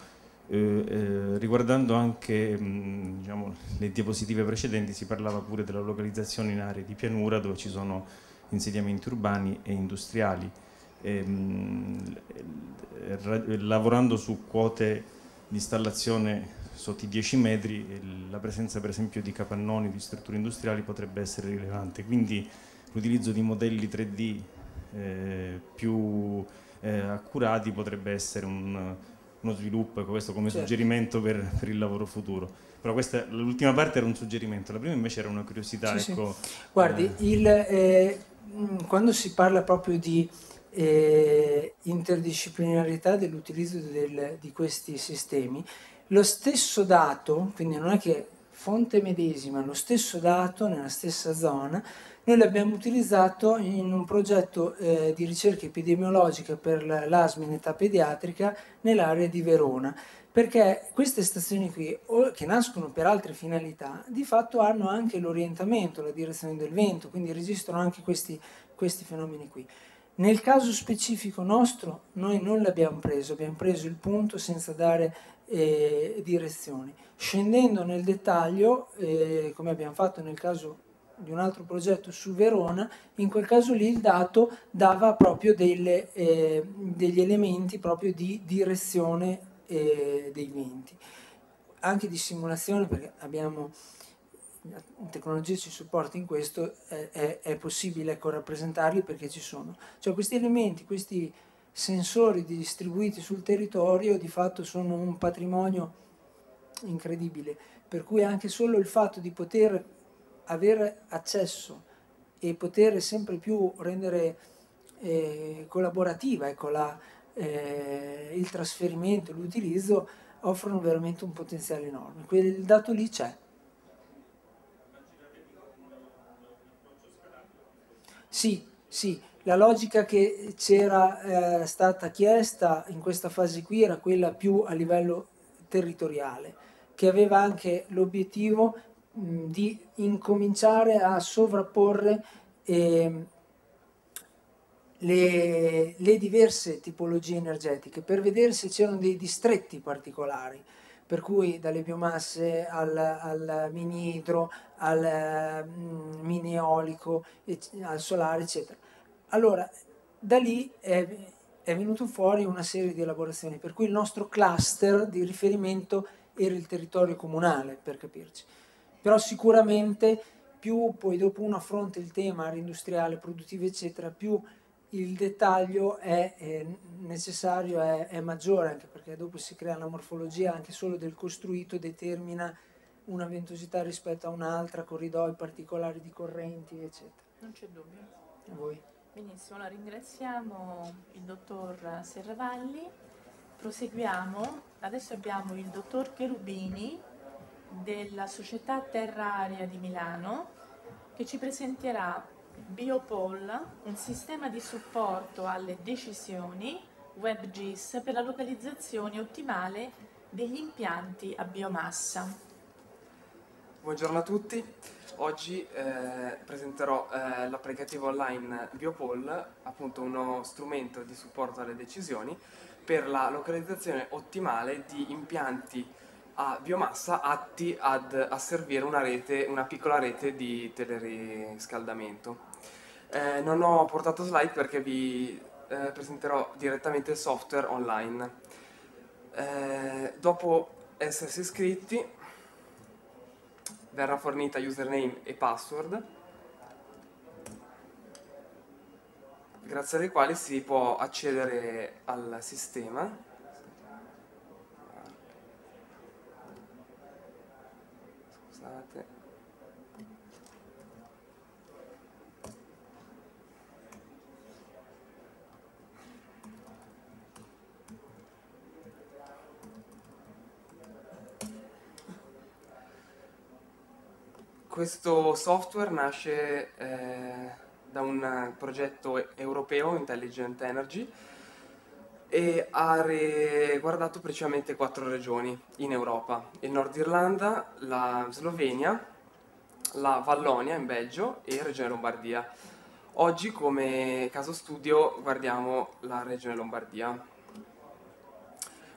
eh, eh, riguardando anche mh, diciamo, le diapositive precedenti si parlava pure della localizzazione in aree di pianura dove ci sono insediamenti urbani e industriali. E, mh, lavorando su quote di installazione sotto i 10 metri la presenza per esempio di capannoni, di strutture industriali potrebbe essere rilevante, quindi l'utilizzo di modelli 3D eh, più eh, accurati potrebbe essere un, uno sviluppo, ecco, questo come certo. suggerimento per, per, il lavoro futuro. Però questa, l'ultima parte era un suggerimento, la prima invece era una curiosità. Sì, ecco, sì. Guardi, eh. il, eh, quando si parla proprio di eh, interdisciplinarità dell'utilizzo del, di questi sistemi, lo stesso dato, quindi non è che fonte medesima, lo stesso dato nella stessa zona, noi l'abbiamo utilizzato in un progetto eh, di ricerca epidemiologica per l'asma in età pediatrica nell'area di Verona, perché queste stazioni qui, che nascono per altre finalità, di fatto hanno anche l'orientamento, la direzione del vento, quindi registrano anche questi, questi fenomeni qui. Nel caso specifico nostro noi non l'abbiamo preso, abbiamo preso il punto senza dare eh, direzioni. Scendendo nel dettaglio, eh, come abbiamo fatto nel caso di un altro progetto su Verona, in quel caso lì il dato dava proprio delle, eh, degli elementi proprio di direzione eh, dei venti, anche di simulazione perché abbiamo la tecnologia ci supporta in questo, è, è, è possibile ecco, rappresentarli perché ci sono. Cioè questi elementi, questi sensori distribuiti sul territorio di fatto sono un patrimonio incredibile, per cui anche solo il fatto di poter avere accesso e poter sempre più rendere eh, collaborativa ecco, la, eh, il trasferimento, l'utilizzo, offrono veramente un potenziale enorme. Quel dato lì c'è. Sì, sì, la logica che c'era eh, stata chiesta in questa fase qui era quella più a livello territoriale, che aveva anche l'obiettivo di incominciare a sovrapporre eh, le, le, diverse tipologie energetiche per vedere se c'erano dei distretti particolari, per cui dalle biomasse al, al mini idro, al mm, mini eolico, al solare, eccetera. Allora, da lì è, è venuto fuori una serie di elaborazioni, per cui il nostro cluster di riferimento era il territorio comunale, per capirci però sicuramente più poi dopo uno affronta il tema industriale, produttivo eccetera, più il dettaglio è, è necessario, è, è, maggiore, anche perché dopo si crea la morfologia anche solo del costruito, determina una ventosità rispetto a un'altra, corridoi particolari di correnti, eccetera. Non c'è dubbio. A voi. Benissimo, allora ringraziamo il dottor Serravalli, proseguiamo, adesso abbiamo il dottor Cherubini, della società Terra Aria di Milano che ci presenterà Biopol, un sistema di supporto alle decisioni WebGIS per la localizzazione ottimale degli impianti a biomassa. Buongiorno a tutti, oggi eh, presenterò eh, l'applicativo online Biopol, appunto uno strumento di supporto alle decisioni per la localizzazione ottimale di impianti a biomassa atti ad, a servire una, rete, una piccola rete di teleriscaldamento. Eh, non ho portato slide perché vi eh, presenterò direttamente il software online. Eh, dopo essersi iscritti verrà fornita username e password grazie alle quali si può accedere al sistema scusate Questo software nasce eh, da un progetto europeo, Intelligent Energy, e ha riguardato principalmente quattro regioni in Europa, il Nord Irlanda, la Slovenia, la Vallonia in Belgio e la Regione Lombardia. Oggi come caso studio guardiamo la Regione Lombardia.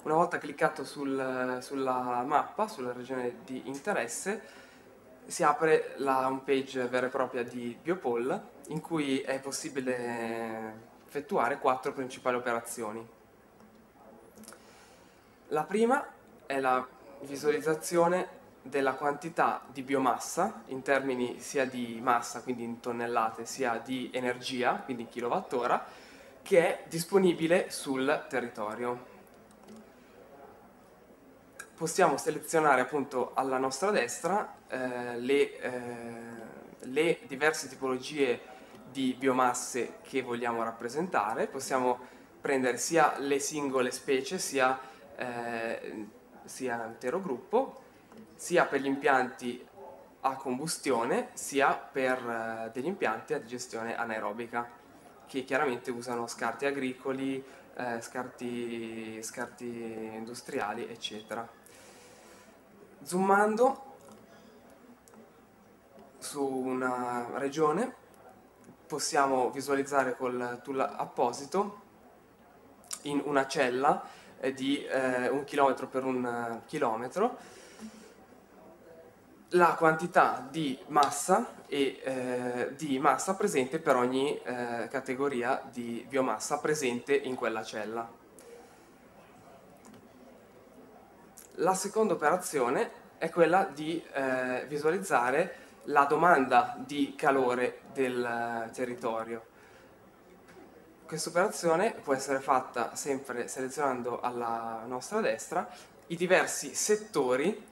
Una volta cliccato sul, sulla mappa, sulla regione di interesse, si apre la home page vera e propria di Biopol in cui è possibile effettuare quattro principali operazioni. La prima è la visualizzazione della quantità di biomassa in termini sia di massa, quindi in tonnellate, sia di energia, quindi in kilowattora, che è disponibile sul territorio possiamo selezionare appunto alla nostra destra eh, le, eh, le, diverse tipologie di biomasse che vogliamo rappresentare, possiamo prendere sia le singole specie sia, eh, sia l'intero gruppo, sia per gli impianti a combustione sia per eh, degli impianti a digestione anaerobica che chiaramente usano scarti agricoli, eh, scarti, scarti industriali eccetera. Zoomando su una regione possiamo visualizzare col tool apposito in una cella di eh, un chilometro per un eh, chilometro la quantità di massa, e, eh, di massa presente per ogni eh, categoria di biomassa presente in quella cella. La seconda operazione è quella di eh, visualizzare la domanda di calore del eh, territorio. Questa operazione può essere fatta sempre selezionando alla nostra destra i diversi settori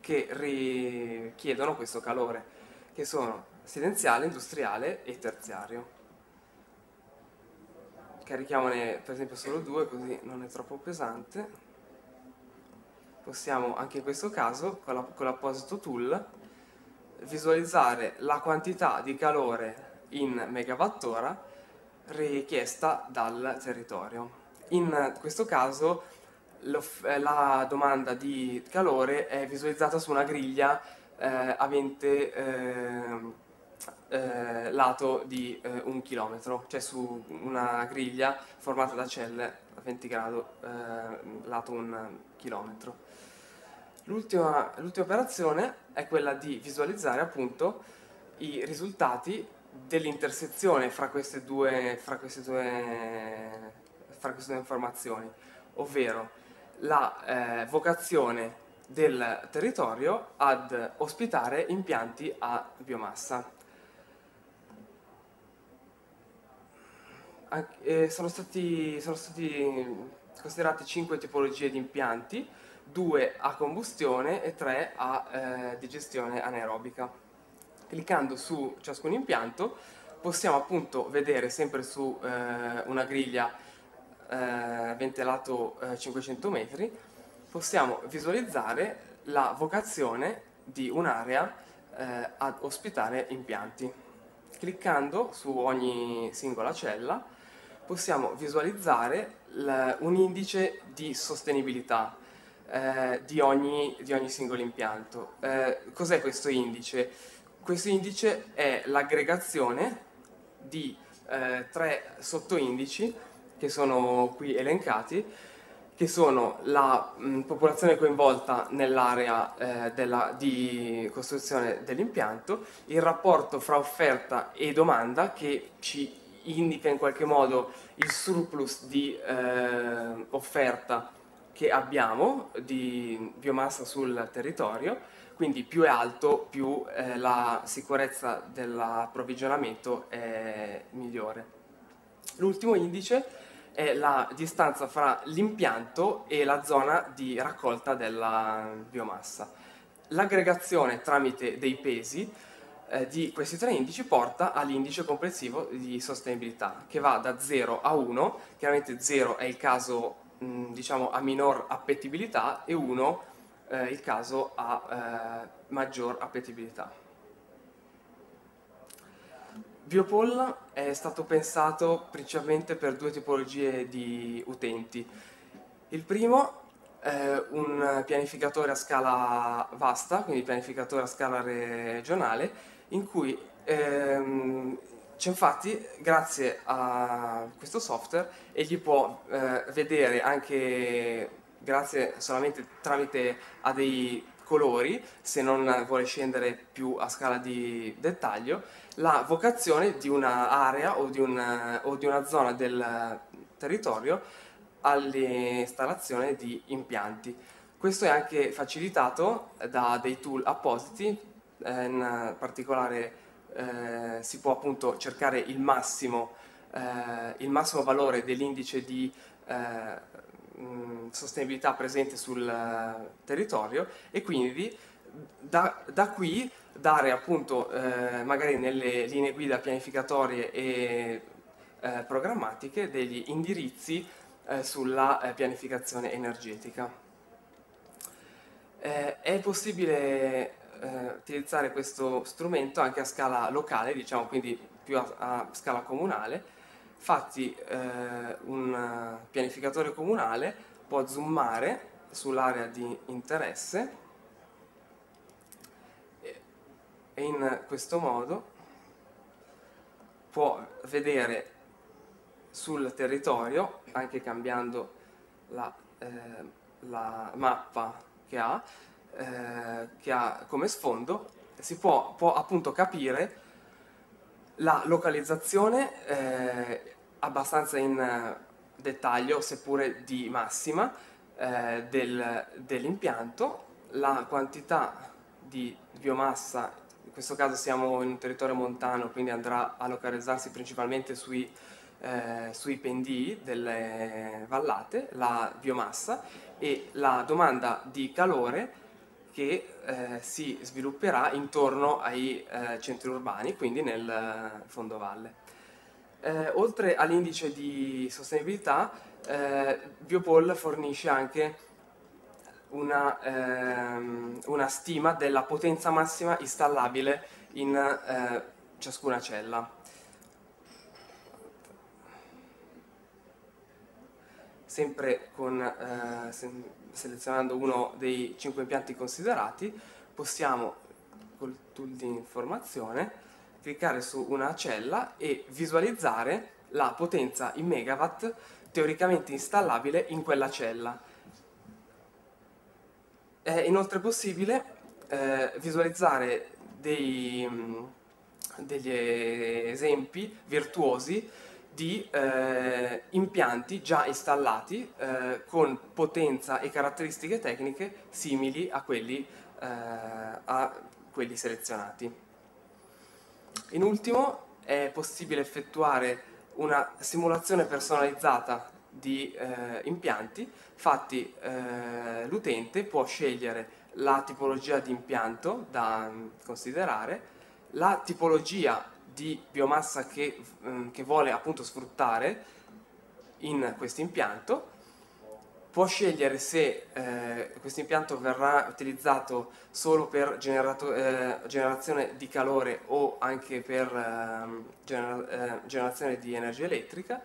che richiedono questo calore, che sono residenziale, industriale e terziario. Carichiamone per esempio solo due così non è troppo pesante possiamo anche in questo caso con, la, con l'apposito tool visualizzare la quantità di calore in megawattora richiesta dal territorio. In questo caso eh, la domanda di calore è visualizzata su una griglia eh, avente eh, eh, lato di eh, un chilometro, cioè su una griglia formata da celle a 20 gradi eh, lato un chilometro. L'ultima, operazione è quella di visualizzare appunto i risultati dell'intersezione fra queste due, fra fra queste due informazioni, ovvero la eh, vocazione del territorio ad ospitare impianti a biomassa. Eh, sono, stati, sono stati considerate cinque tipologie di impianti 2 a combustione e 3 a eh, digestione anaerobica. Cliccando su ciascun impianto possiamo appunto vedere sempre su eh, una griglia eh, ventilato 500 metri, possiamo visualizzare la vocazione di un'area eh, ad ospitare impianti. Cliccando su ogni singola cella possiamo visualizzare un indice di sostenibilità, eh, di, ogni, di, ogni, singolo impianto. Eh, cos'è questo indice? Questo indice è l'aggregazione di eh, tre sottoindici che sono qui elencati, che sono la mh, popolazione coinvolta nell'area eh, di costruzione dell'impianto, il rapporto fra offerta e domanda che ci indica in qualche modo il surplus di eh, offerta che abbiamo di biomassa sul territorio, quindi più è alto più eh, la sicurezza dell'approvvigionamento è migliore. L'ultimo indice è la distanza fra l'impianto e la zona di raccolta della biomassa. L'aggregazione tramite dei pesi eh, di questi tre indici porta all'indice complessivo di sostenibilità che va da 0 a 1, chiaramente 0 è il caso diciamo a minor appetibilità e 1 eh, il caso a eh, maggior appetibilità. Biopol è stato pensato principalmente per due tipologie di utenti. Il primo è un pianificatore a scala vasta, quindi pianificatore a scala regionale, in cui ehm, c'è infatti, grazie a questo software, egli può eh, vedere anche grazie solamente tramite a dei colori, se non vuole scendere più a scala di dettaglio, la vocazione di un'area o, o, di una zona del territorio all'installazione di impianti. Questo è anche facilitato da dei tool appositi, eh, in particolare eh, si può appunto cercare il massimo, eh, il massimo valore dell'indice di eh, mh, sostenibilità presente sul uh, territorio e quindi da, da qui dare appunto eh, magari nelle linee guida pianificatorie e eh, programmatiche degli indirizzi eh, sulla eh, pianificazione energetica. Eh, è possibile utilizzare questo strumento anche a scala locale, diciamo quindi più a, a scala comunale, Infatti eh, un pianificatore comunale può zoomare sull'area di interesse e in questo modo può vedere sul territorio, anche cambiando la, eh, la mappa che ha, eh, che ha come sfondo, si può, può appunto capire la localizzazione eh, abbastanza in eh, dettaglio, seppure di massima, eh, del, dell'impianto, la quantità di biomassa, in questo caso siamo in un territorio montano, quindi andrà a localizzarsi principalmente sui, eh, sui pendii delle vallate, la biomassa e la domanda di calore che eh, si svilupperà intorno ai eh, centri urbani, quindi nel eh, fondovalle. Eh, oltre all'indice di sostenibilità, eh, Biopol fornisce anche una, ehm, una, stima della potenza massima installabile in eh, ciascuna cella. Sempre con, eh, se, selezionando uno dei cinque impianti considerati, possiamo col tool di informazione cliccare su una cella e visualizzare la potenza in megawatt teoricamente installabile in quella cella. È inoltre possibile eh, visualizzare dei, mm, degli esempi virtuosi di eh, impianti già installati eh, con potenza e caratteristiche tecniche simili a quelli, eh, a quelli selezionati. In ultimo è possibile effettuare una simulazione personalizzata di eh, impianti, infatti eh, l'utente può scegliere la tipologia di impianto da mm, considerare, la tipologia di biomassa che, mm, che vuole appunto sfruttare in questo impianto. Può scegliere se eh, questo impianto verrà utilizzato solo per eh, generazione di calore o anche per ehm, eh, generazione di energia elettrica,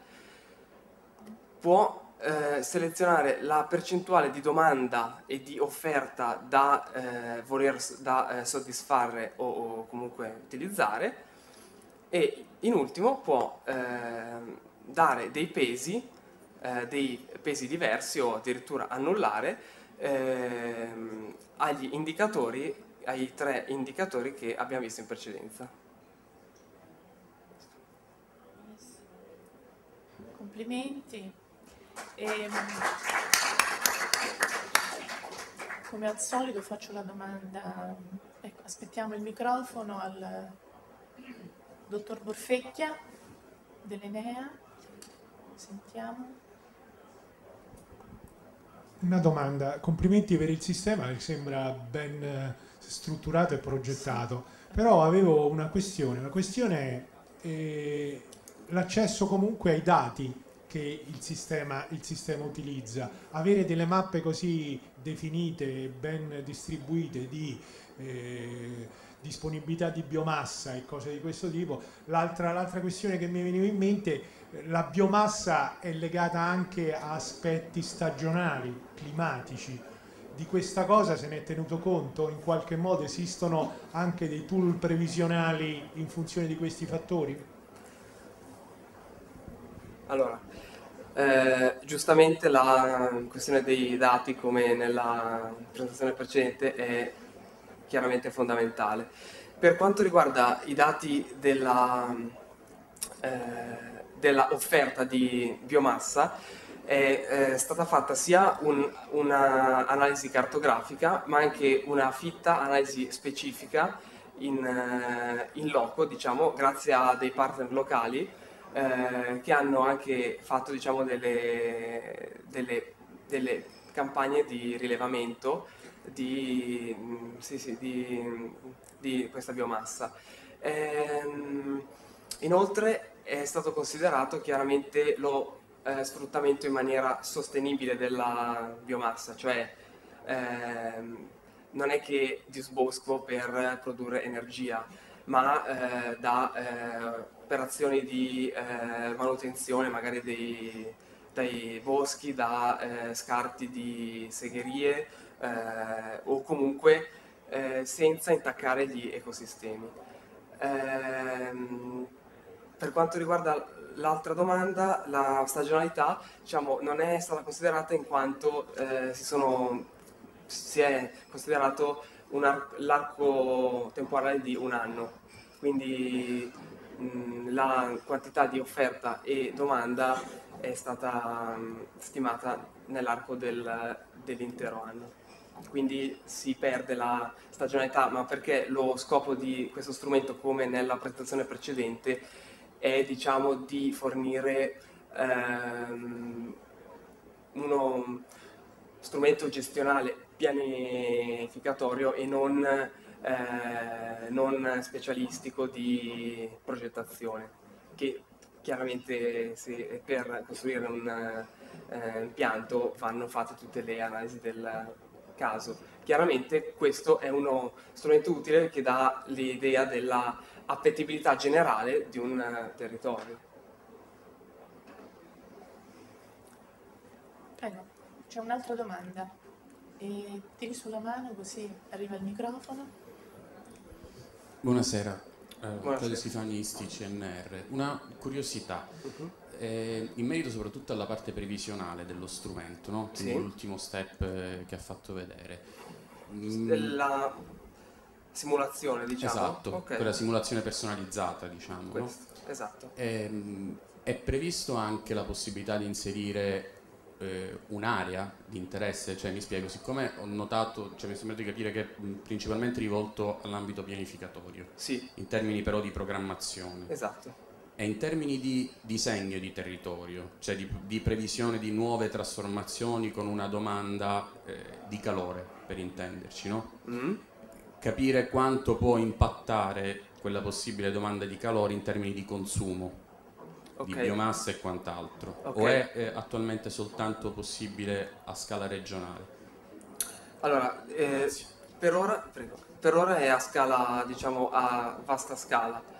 può eh, selezionare la percentuale di domanda e di offerta da, eh, voler, da eh, soddisfare o, o, comunque utilizzare e in ultimo può ehm, dare dei pesi eh, dei pesi diversi o addirittura annullare ehm, agli indicatori, ai tre indicatori che abbiamo visto in precedenza. complimenti. E, ehm, come al solito faccio la domanda, ecco, aspettiamo il microfono al dottor Borfecchia dell'Enea. Sentiamo. Una domanda, complimenti per il sistema che sembra ben eh, strutturato e progettato, però avevo una questione, la questione è eh, l'accesso comunque ai dati che il sistema, il sistema utilizza, avere delle mappe così definite e ben distribuite di eh, disponibilità di biomassa e cose di questo tipo. L'altra, questione che mi veniva in mente, la biomassa è legata anche a aspetti stagionali, climatici. Di questa cosa se ne è tenuto conto? In qualche modo esistono anche dei tool previsionali in funzione di questi fattori? Allora, eh, giustamente la questione dei dati, come nella presentazione precedente, è chiaramente fondamentale. Per quanto riguarda i dati della, eh, della offerta di biomassa, è eh, stata fatta sia un'analisi cartografica, ma anche una fitta analisi specifica in, eh, in loco, diciamo, grazie a dei partner locali eh, che hanno anche fatto diciamo, delle, delle, delle, campagne di rilevamento di, sì, sì, di, di questa biomassa. Ehm, inoltre è stato considerato chiaramente lo eh, sfruttamento in maniera sostenibile della biomassa, cioè ehm, non è che disbosco per produrre energia, ma eh, da eh, operazioni di eh, manutenzione magari dei, dai boschi, da eh, scarti di segherie eh, o comunque eh, senza intaccare gli ecosistemi. Ehm, per quanto riguarda l'altra domanda, la stagionalità diciamo, non è stata considerata in quanto eh, si, sono, si, è considerato l'arco temporale di un anno, quindi la quantità di offerta e domanda è stata stimata nell'arco del, dell'intero anno. Quindi si perde la stagionalità, ma perché lo scopo di questo strumento, come nella presentazione precedente, è diciamo, di fornire ehm, uno strumento gestionale pianificatorio e non eh, non specialistico di progettazione, che chiaramente se, per costruire un eh, impianto vanno fatte tutte le analisi del caso. Chiaramente questo è uno strumento utile che dà l'idea della appetibilità generale di un territorio. Prego, c'è un'altra domanda. E tiri sulla mano così arriva il microfono. Buonasera, eh, Claudio Stefanisti, CNR. Una curiosità, uh-huh. Eh, in merito soprattutto alla parte previsionale dello strumento, no? sì. l'ultimo step eh, che ha fatto vedere. Mm. Della simulazione, diciamo. Esatto, okay. quella simulazione personalizzata, diciamo. No? Esatto. Ehm, è previsto anche la possibilità di inserire eh, un'area di interesse, cioè mi spiego, siccome ho notato, cioè mi sembra di capire che è principalmente rivolto all'ambito pianificatorio, sì. in termini però di programmazione. Esatto. E in termini di disegno di territorio, cioè di, di previsione di nuove trasformazioni con una domanda eh, di calore, per intenderci, no? Mm. Capire quanto può impattare quella possibile domanda di calore in termini di consumo okay. di biomassa e quant'altro, okay. o è eh, attualmente soltanto possibile a scala regionale? Allora, eh, per, ora, per, ora, è a scala, diciamo, a vasta scala.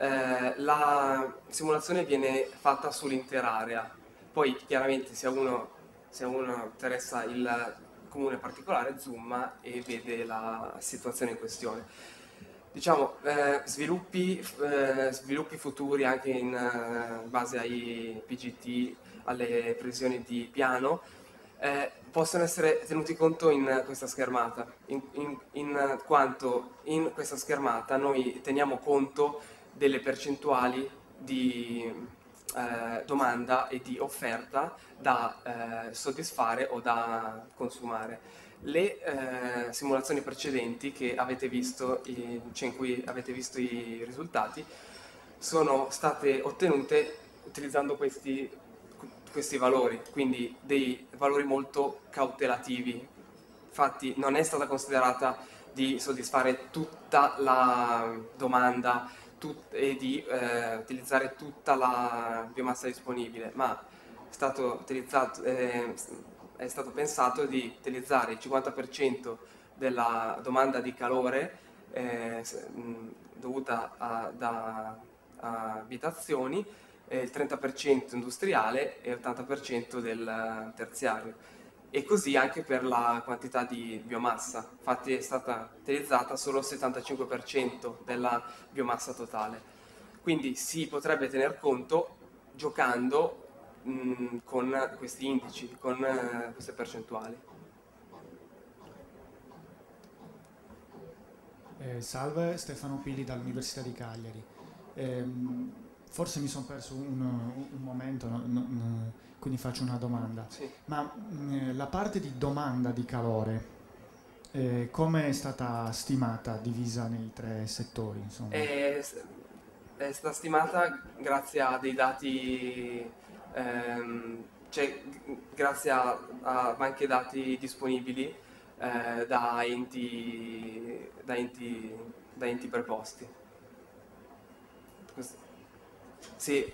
Eh, la simulazione viene fatta sull'intera area, poi chiaramente se a uno, se a uno interessa il comune particolare zoom e vede la situazione in questione. Diciamo, eh, sviluppi, eh, sviluppi, futuri anche in eh, base ai PGT, alle previsioni di piano, eh, possono essere tenuti conto in questa schermata, in, in, in, quanto in questa schermata noi teniamo conto delle percentuali di eh, domanda e di offerta da eh, soddisfare o da consumare. Le eh, simulazioni precedenti che avete visto, cioè in cui avete visto i risultati, sono state ottenute utilizzando questi, questi valori, quindi dei valori molto cautelativi. Infatti non è stata considerata di soddisfare tutta la domanda tut- e di eh, utilizzare tutta la biomassa disponibile, ma è stato, eh, è stato pensato di utilizzare il 50% della domanda di calore eh, dovuta a, da a abitazioni, il 30% industriale e il 80% del terziario e così anche per la quantità di biomassa, infatti è stata utilizzata solo il 75% della biomassa totale. Quindi si potrebbe tener conto giocando mh, con questi indici, con uh, queste percentuali. Eh, salve, Stefano Pili dall'Università di Cagliari. Eh, forse mi sono perso un, un momento, no, no, quindi faccio una domanda. Sì. Ma mh, eh, la parte di domanda di calore, eh, come è stata stimata, divisa nei tre settori? È, è, stata stimata grazie a dei dati, ehm, cioè grazie a, a, banche dati disponibili eh, da, enti, da, enti, da enti preposti. Sì,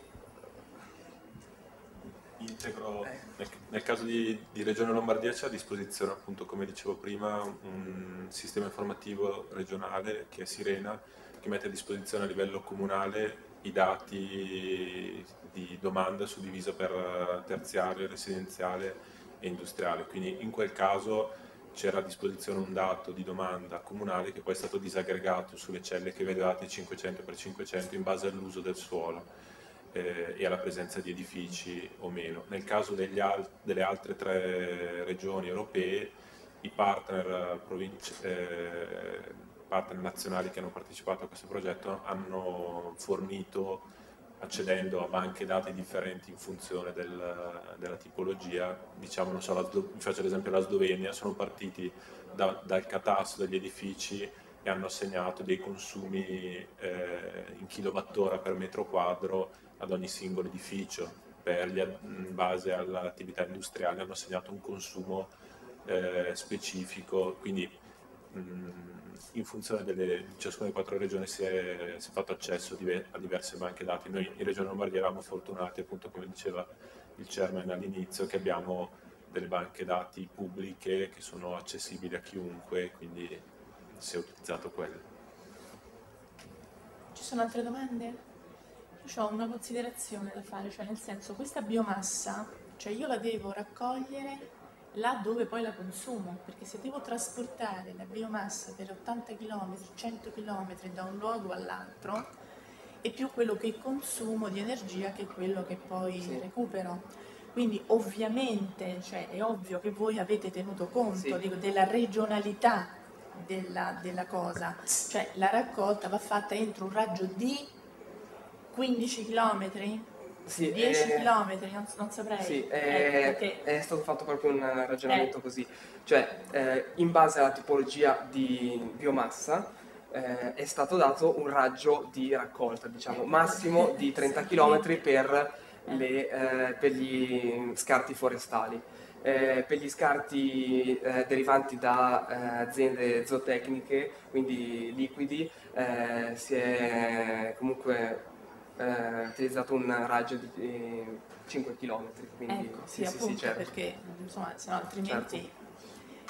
integro, nel, nel caso di, di, Regione Lombardia c'è a disposizione appunto come dicevo prima un sistema informativo regionale che è Sirena che mette a disposizione a livello comunale i dati di domanda suddivisa per terziario, residenziale e industriale, quindi in quel caso c'era a disposizione un dato di domanda comunale che poi è stato disaggregato sulle celle che vedevate 500 x 500 in base all'uso del suolo eh, e alla presenza di edifici o meno. Nel caso al delle altre tre regioni europee, i partner, eh, partner nazionali che hanno partecipato a questo progetto hanno fornito accedendo a banche dati differenti in funzione del, della tipologia, diciamo, so, la, vi faccio l'esempio della Slovenia, sono partiti da, dal catasto degli edifici e hanno assegnato dei consumi eh, in kilowattora per metro quadro ad ogni singolo edificio. Per gli, in base all'attività industriale hanno assegnato un consumo eh, specifico, quindi mh, in funzione delle, di ciascuna delle quattro regioni si è, si è fatto accesso a diverse banche dati. Noi in Regione Lombardia eravamo fortunati, appunto come diceva il chairman all'inizio, che abbiamo delle banche dati pubbliche che sono accessibili a chiunque, quindi si è utilizzato quello. Ci sono altre domande? Ho una considerazione da fare, cioè nel senso questa biomassa, cioè io la devo raccogliere là dove poi la consumo, perché se devo trasportare la biomassa per 80 km, 100 km da un luogo all'altro, è più quello che consumo di energia che quello che poi sì. recupero. Quindi ovviamente, cioè, è ovvio che voi avete tenuto conto sì. dico, della regionalità della, della cosa, cioè la raccolta va fatta entro un raggio di 15 km? Sì, 10 eh, km, non, non, saprei. Sì, eh, eh, è stato fatto proprio un ragionamento eh. così. Cioè, eh, in base alla tipologia di biomassa, eh, è stato dato un raggio di raccolta, diciamo, massimo di 30 km per, le, per gli scarti forestali. Eh, per gli scarti eh, derivanti da eh, aziende zootecniche, quindi liquidi, si è comunque eh, utilizzato un raggio di 5 km. Quindi ecco, sì, sì, appunto, sì, certo. perché insomma, se no altrimenti... Certo.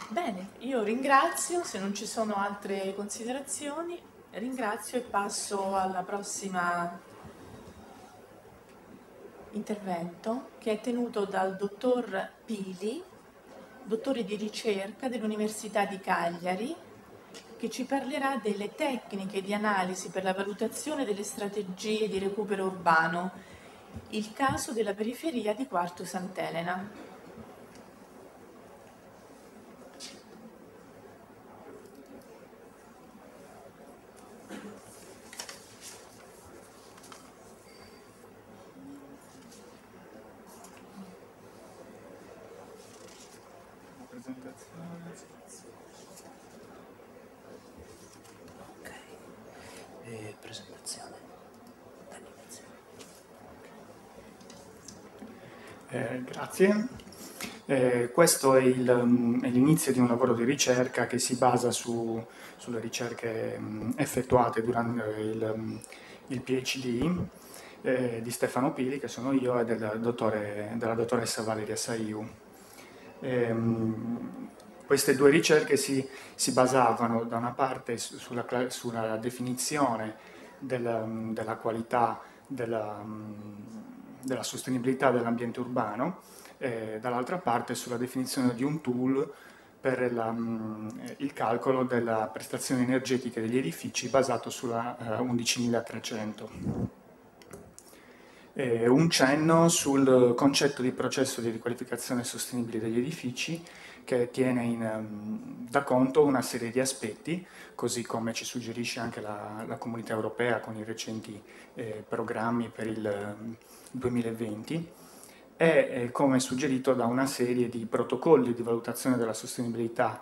Bene, io ringrazio, se non ci sono altre considerazioni, ringrazio e passo alla prossima intervento che è tenuto dal dottor Pili, dottore di ricerca dell'Università di Cagliari, che ci parlerà delle tecniche di analisi per la valutazione delle strategie di recupero urbano, il caso della periferia di Quarto Sant'Elena. presentazione. e presentazione. Eh, grazie. Eh, questo è, il, um, è, l'inizio di un lavoro di ricerca che si basa su, sulle ricerche um, effettuate durante il, um, il PhD eh, di Stefano Pili, che sono io, e del dottore, della dottoressa Valeria Saiu. Ehm, queste due ricerche si, si basavano da una parte sulla, sulla definizione della, della qualità, della, della, sostenibilità dell'ambiente urbano e dall'altra parte sulla definizione di un tool per la, il calcolo della prestazione energetica degli edifici basato sulla uh, 11300. Eh, un cenno sul concetto di processo di riqualificazione sostenibile degli edifici che tiene in, um, da conto una serie di aspetti, così come ci suggerisce anche la, la comunità europea con i recenti eh, programmi per il 2020 e eh, come suggerito da una serie di protocolli di valutazione della sostenibilità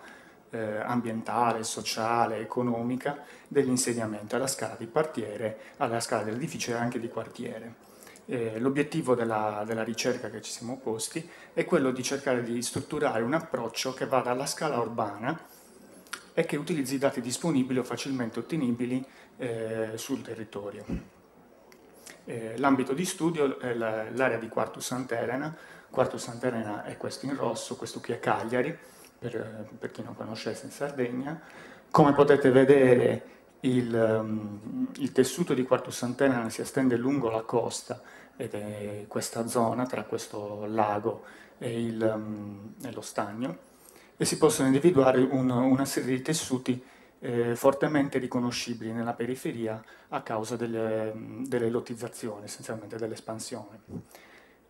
eh, ambientale, sociale, economica dell'insediamento alla scala di quartiere, alla scala dell'edificio e anche di quartiere. Eh, l'obiettivo della, della, ricerca che ci siamo posti è quello di cercare di strutturare un approccio che vada alla scala urbana e che utilizzi i dati disponibili o facilmente ottenibili eh, sul territorio. Eh, l'ambito di studio è l'area di Quarto Sant'Elena. Quarto Sant'Elena è questo in rosso, questo qui è Cagliari, per, per chi non conoscesse in Sardegna. Come potete vedere il, um, il, tessuto di Quarto Sant'Elena si estende lungo la costa ed è questa zona tra questo lago e, il, um, e lo stagno e si possono individuare un, una serie di tessuti eh, fortemente riconoscibili nella periferia a causa delle, delle lottizzazioni, essenzialmente dell'espansione.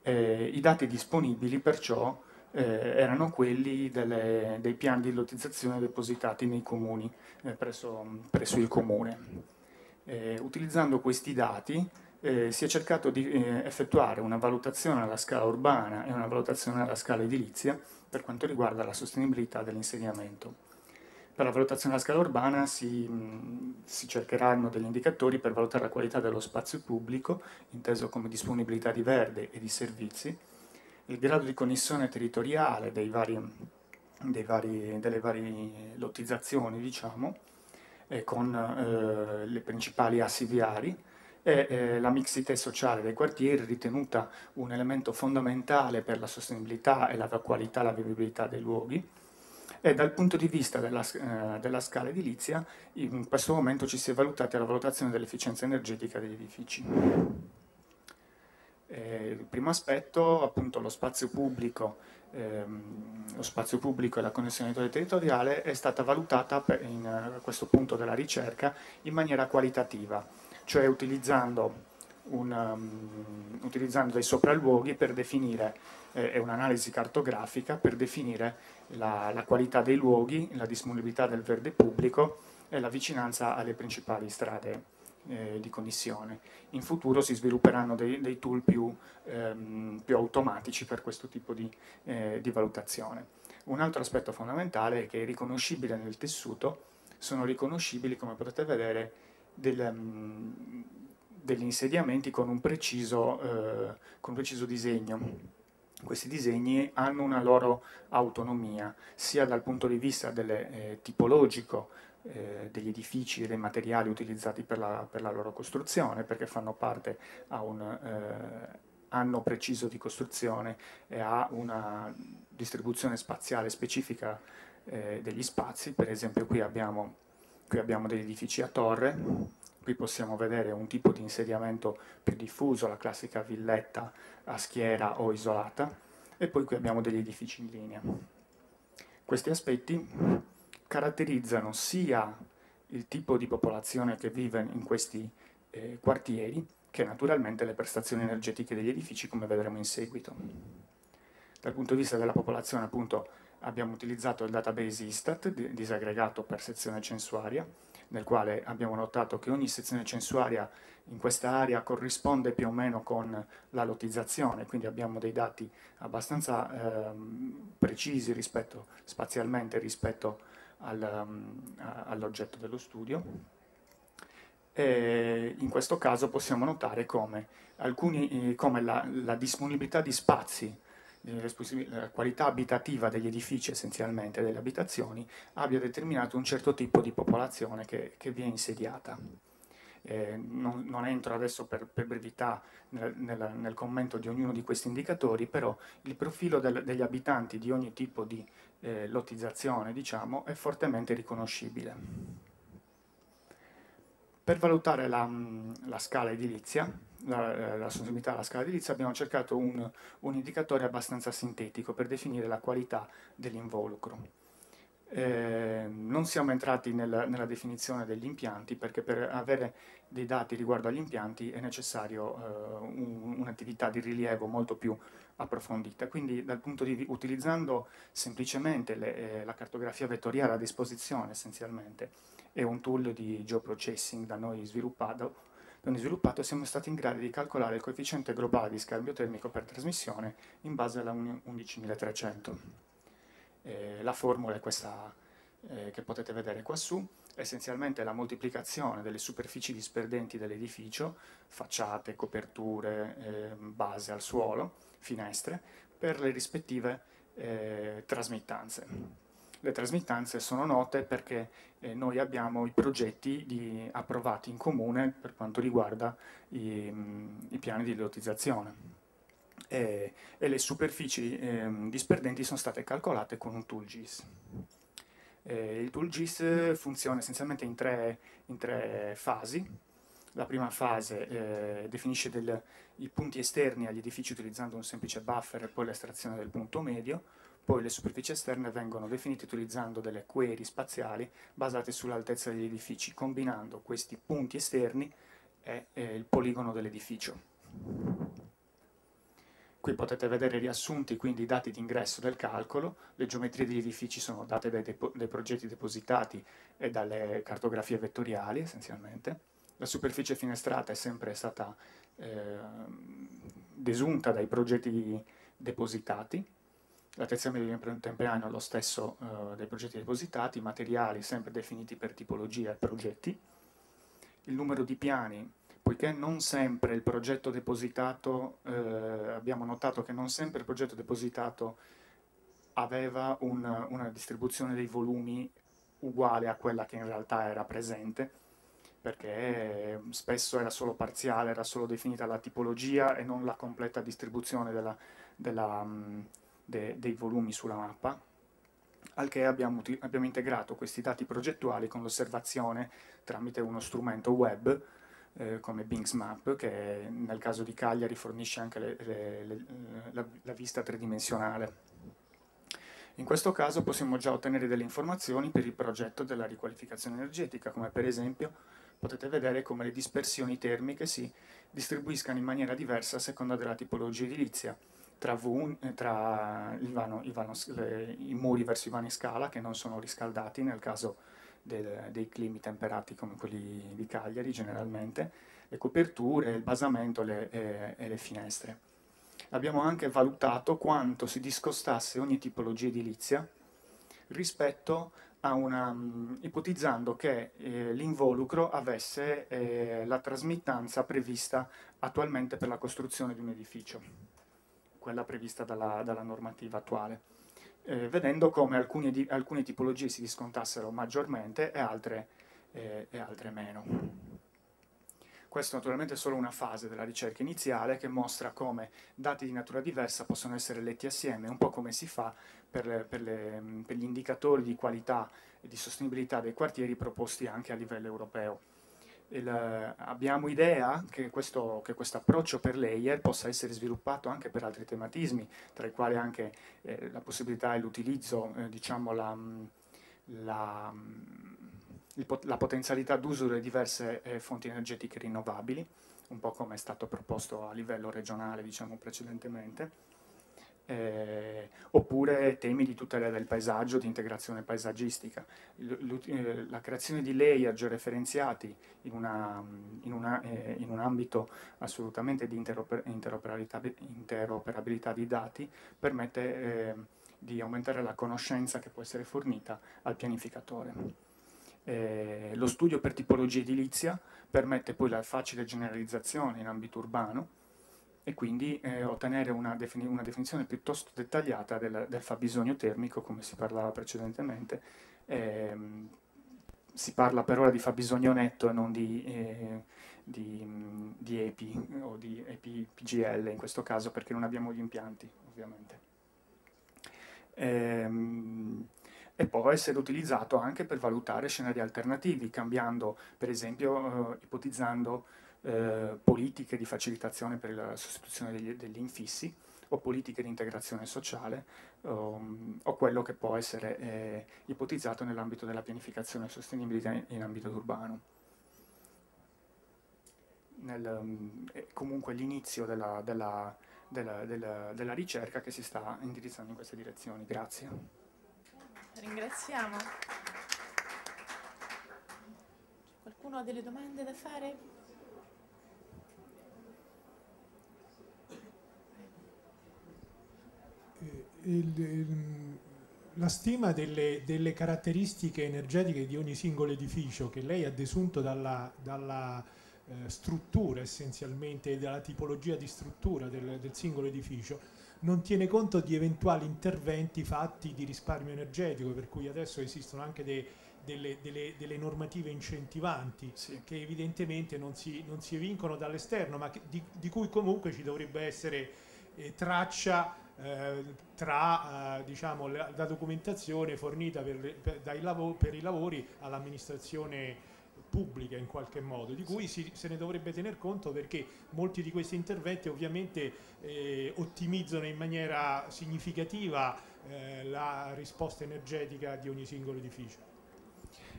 Eh, I dati disponibili perciò eh, erano quelli delle, dei piani di lottizzazione depositati nei comuni, eh, presso, presso, il comune. Eh, utilizzando questi dati eh, si è cercato di eh, effettuare una valutazione alla scala urbana e una valutazione alla scala edilizia per quanto riguarda la sostenibilità dell'insediamento. Per la valutazione alla scala urbana si, mh, si, cercheranno degli indicatori per valutare la qualità dello spazio pubblico, inteso come disponibilità di verde e di servizi, il grado di connessione territoriale vari, vari, delle varie lottizzazioni, diciamo, eh, con eh, le principali assi viari, e eh, la mixità sociale dei quartieri ritenuta un elemento fondamentale per la sostenibilità e la qualità e la vivibilità dei luoghi. E dal punto di vista della, eh, della scala edilizia, in questo momento ci si è valutati la valutazione dell'efficienza energetica degli edifici. Eh, il primo aspetto, appunto, lo spazio pubblico, ehm, lo spazio pubblico e la connessione territoriale è stata valutata per, in, a questo punto della ricerca in maniera qualitativa, cioè utilizzando, un, um, utilizzando dei sopralluoghi per definire, eh, un'analisi cartografica per definire la, la qualità dei luoghi, la disponibilità del verde pubblico e la vicinanza alle principali strade eh, di connessione. In futuro si svilupperanno dei, dei tool più, ehm, più, automatici per questo tipo di, eh, di, valutazione. Un altro aspetto fondamentale è che è riconoscibile nel tessuto, sono riconoscibili, come potete vedere, del, um, degli insediamenti con un, preciso, eh, con un preciso disegno questi disegni hanno una loro autonomia, sia dal punto di vista delle, eh, tipologico eh, degli edifici e dei materiali utilizzati per la, per la, loro costruzione, perché fanno parte a un eh, anno preciso di costruzione e a una distribuzione spaziale specifica eh, degli spazi. Per esempio qui abbiamo, qui abbiamo degli edifici a torre, qui possiamo vedere un tipo di insediamento più diffuso, la classica villetta a schiera o isolata, e poi qui abbiamo degli edifici in linea. Questi aspetti caratterizzano sia il tipo di popolazione che vive in questi eh, quartieri che naturalmente le prestazioni energetiche degli edifici come vedremo in seguito. Dal punto di vista della popolazione appunto abbiamo utilizzato il database Istat disaggregato per sezione censuaria nel quale abbiamo notato che ogni sezione censuaria in questa area corrisponde più o meno con la lottizzazione, quindi abbiamo dei dati abbastanza eh, precisi rispetto, spazialmente rispetto al, um, all'oggetto dello studio. E in questo caso possiamo notare come, alcuni, come la, la disponibilità di spazi la qualità abitativa degli edifici essenzialmente, delle abitazioni, abbia determinato un certo tipo di popolazione che, che vi è insediata. Eh, non, non, entro adesso per, per brevità nel, nel, nel, commento di ognuno di questi indicatori, però il profilo del, degli abitanti di ogni tipo di eh, lottizzazione diciamo, è fortemente riconoscibile. Per valutare la, la scala edilizia, la, la sostenibilità alla scala edilizia, abbiamo cercato un, un, indicatore abbastanza sintetico per definire la qualità dell'involucro. Eh, non siamo entrati nel, nella definizione degli impianti perché per avere dei dati riguardo agli impianti è necessario eh, un, un'attività di rilievo molto più approfondita. Quindi di utilizzando semplicemente le, eh, la cartografia vettoriale a disposizione essenzialmente e un tool di geoprocessing da noi sviluppato, noi sviluppato siamo stati in grado di calcolare il coefficiente globale di scambio termico per trasmissione in base alla 11300. Eh, la formula è questa eh, che potete vedere qua su, essenzialmente la moltiplicazione delle superfici disperdenti dell'edificio, facciate, coperture, eh, base al suolo, finestre, per le rispettive eh, trasmittanze. Le trasmittanze sono note perché eh, noi abbiamo i progetti di, approvati in comune per quanto riguarda i, mh, i piani di lottizzazione. E, e, le superfici eh, disperdenti sono state calcolate con un tool GIS. Eh, il tool GIS funziona essenzialmente in tre, in tre fasi. La prima fase eh, definisce del, i punti esterni agli edifici utilizzando un semplice buffer e poi l'estrazione del punto medio poi le superfici esterne vengono definite utilizzando delle query spaziali basate sull'altezza degli edifici, combinando questi punti esterni e eh, il poligono dell'edificio. Qui potete vedere riassunti quindi i dati di ingresso del calcolo, le geometrie degli edifici sono date dai, dai progetti depositati e dalle cartografie vettoriali essenzialmente. La superficie finestrata è sempre stata eh, desunta dai progetti depositati L'attenzione di temporaneo è lo stesso uh, dei progetti depositati, materiali sempre definiti per tipologia e progetti. Il numero di piani, poiché non sempre il progetto depositato, eh, abbiamo notato che non sempre il progetto depositato aveva un, una distribuzione dei volumi uguale a quella che in realtà era presente, perché spesso era solo parziale, era solo definita la tipologia e non la completa distribuzione della, della, de, dei volumi sulla mappa, al che abbiamo, abbiamo integrato questi dati progettuali con l'osservazione tramite uno strumento web eh, come Bings Map, che nel caso di Cagliari fornisce anche le, le, le, la, la vista tridimensionale. In questo caso possiamo già ottenere delle informazioni per il progetto della riqualificazione energetica, come per esempio potete vedere come le dispersioni termiche si distribuiscano in maniera diversa a seconda della tipologia edilizia tra, v, eh, tra il vano, il vano, le, i muri verso i vani scala che non sono riscaldati nel caso del, dei climi temperati come quelli di Cagliari generalmente, le coperture, il basamento le, e, e le finestre. Abbiamo anche valutato quanto si discostasse ogni tipologia edilizia rispetto a una, um, ipotizzando che eh, l'involucro avesse eh, la trasmittanza prevista attualmente per la costruzione di un edificio quella prevista dalla, dalla normativa attuale, eh, vedendo come alcune, di, alcune, tipologie si discontassero maggiormente e altre, eh, e altre meno. Questo naturalmente è solo una fase della ricerca iniziale che mostra come dati di natura diversa possono essere letti assieme, un po' come si fa per, per, le, per gli indicatori di qualità e di sostenibilità dei quartieri proposti anche a livello europeo il, abbiamo idea che questo, che questo, approccio per layer possa essere sviluppato anche per altri tematismi, tra i quali anche eh, la possibilità e l'utilizzo, eh, diciamo la, la, la, potenzialità d'uso delle diverse eh, fonti energetiche rinnovabili, un po' come è stato proposto a livello regionale diciamo, precedentemente. Eh, oppure temi di tutela del paesaggio, di integrazione paesaggistica. Eh, la creazione di layer georeferenziati in, una, in, una, eh, in un ambito assolutamente di interoper interoperabilità, interoperabilità, di dati permette eh, di aumentare la conoscenza che può essere fornita al pianificatore. Eh, lo studio per tipologia edilizia permette poi la facile generalizzazione in ambito urbano e quindi eh, ottenere una, defini una, definizione piuttosto dettagliata del, del, fabbisogno termico, come si parlava precedentemente. Eh, si parla per ora di fabbisogno netto e non di, eh, di, di, EPI o di EPI PGL in questo caso perché non abbiamo gli impianti ovviamente. Ehm, e può essere utilizzato anche per valutare scenari alternativi, cambiando per esempio, eh, ipotizzando eh, politiche di facilitazione per la sostituzione degli, degli infissi o politiche di integrazione sociale um, o quello che può essere eh, ipotizzato nell'ambito della pianificazione sostenibile in, in ambito urbano. Nel, um, comunque l'inizio della, della, della, della, ricerca che si sta indirizzando in queste direzioni. Grazie. Ringraziamo. Qualcuno ha delle domande da fare? Il, la stima delle, delle, caratteristiche energetiche di ogni singolo edificio che lei ha desunto dalla, dalla eh, struttura essenzialmente, dalla tipologia di struttura del, del singolo edificio, non tiene conto di eventuali interventi fatti di risparmio energetico, per cui adesso esistono anche dei, delle, delle, delle, normative incentivanti sì. che evidentemente non si, non si evincono dall'esterno, ma che, di, di, cui comunque ci dovrebbe essere eh, traccia eh, tra eh, diciamo, la, la, documentazione fornita per, per, lavori, per i lavori all'amministrazione pubblica in qualche modo, di cui si, se ne dovrebbe tener conto perché molti di questi interventi ovviamente eh, ottimizzano in maniera significativa eh, la risposta energetica di ogni singolo edificio.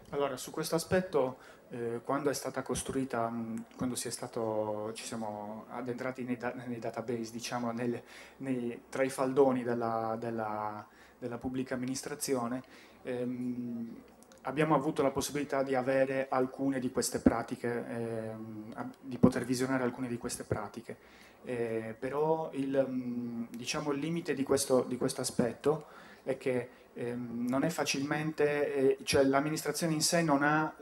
Allora, su questo aspetto, eh, quando è stata costruita, mh, quando stato, ci siamo addentrati nei, da, nei database, diciamo, nel, nei, tra i faldoni della, della, della pubblica amministrazione, ehm, abbiamo avuto la possibilità di avere alcune di queste pratiche, ehm, di poter visionare alcune di queste pratiche. Eh, però il, mh, diciamo, il limite di questo, di questo aspetto è che non è facilmente, eh, cioè l'amministrazione in sé non ha,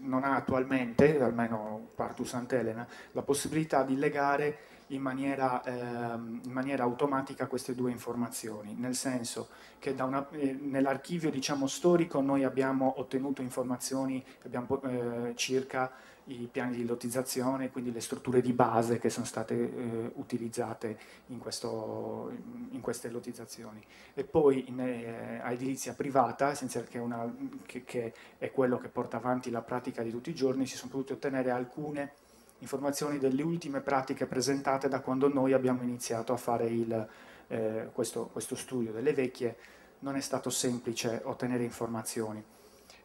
non ha attualmente, almeno Partu Sant'Elena, la possibilità di legare in maniera, ehm, in maniera, automatica queste due informazioni, nel senso che eh, nell'archivio diciamo, storico noi abbiamo ottenuto informazioni abbiamo, eh, circa i piani di lottizzazione, quindi le strutture di base che sono state eh, utilizzate in, questo, in, queste lottizzazioni. E poi in, eh, a edilizia privata, che è, una, che, che è quello che porta avanti la pratica di tutti i giorni, si sono potute ottenere alcune informazioni delle ultime pratiche presentate da quando noi abbiamo iniziato a fare il, eh, questo, questo studio delle vecchie, non è stato semplice ottenere informazioni.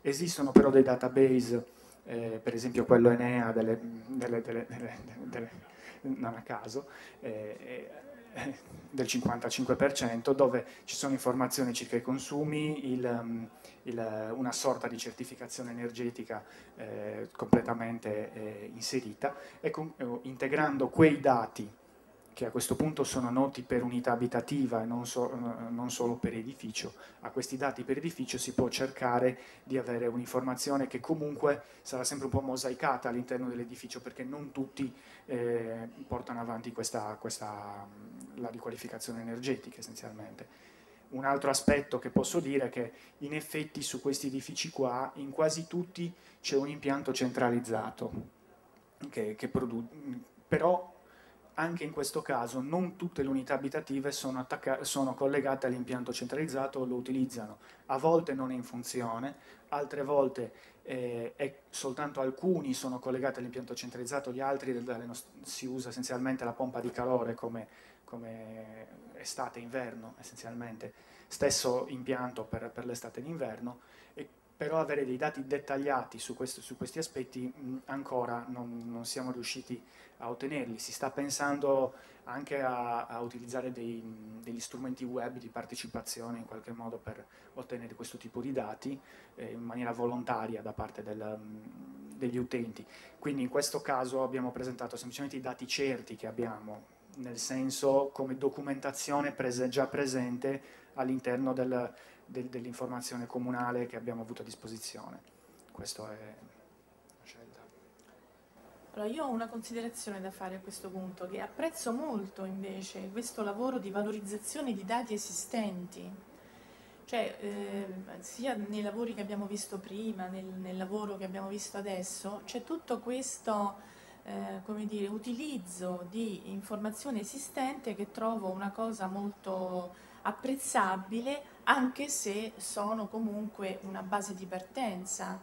Esistono però dei database eh, per esempio quello Enea delle, delle, delle, non a caso, eh, eh, del 55%, dove ci sono informazioni circa i consumi, il, mm, il, una sorta di certificazione energetica eh, completamente eh, inserita. E con, eh, integrando quei dati che a questo punto sono noti per unità abitativa e non, so, non, solo per edificio. A questi dati per edificio si può cercare di avere un'informazione che comunque sarà sempre un po' mosaicata all'interno dell'edificio perché non tutti eh, portano avanti questa, questa, la riqualificazione energetica essenzialmente. Un altro aspetto che posso dire è che in effetti su questi edifici qua in quasi tutti c'è un impianto centralizzato che, che però anche in questo caso non tutte le unità abitative sono, sono collegate all'impianto centralizzato o lo utilizzano. A volte non è in funzione, altre volte eh, soltanto alcuni sono collegati all'impianto centralizzato, gli altri si usa essenzialmente la pompa di calore come, come estate e inverno essenzialmente. Stesso impianto per, per l'estate e l'inverno però avere dei dati dettagliati su, questo, su questi aspetti mh, ancora non, non, siamo riusciti a ottenerli. Si sta pensando anche a, a utilizzare dei, degli strumenti web di partecipazione in qualche modo per ottenere questo tipo di dati eh, in maniera volontaria da parte del, degli utenti. Quindi in questo caso abbiamo presentato semplicemente i dati certi che abbiamo, nel senso come documentazione prese, già presente all'interno del, del, dell'informazione comunale che abbiamo avuto a disposizione. Questa è la scelta. Allora, io ho una considerazione da fare a questo punto, che apprezzo molto invece questo lavoro di valorizzazione di dati esistenti, cioè eh, sia nei lavori che abbiamo visto prima, nel, nel lavoro che abbiamo visto adesso, c'è tutto questo eh, dire, utilizzo di informazione esistente che trovo una cosa molto apprezzabile anche se sono comunque una base di partenza.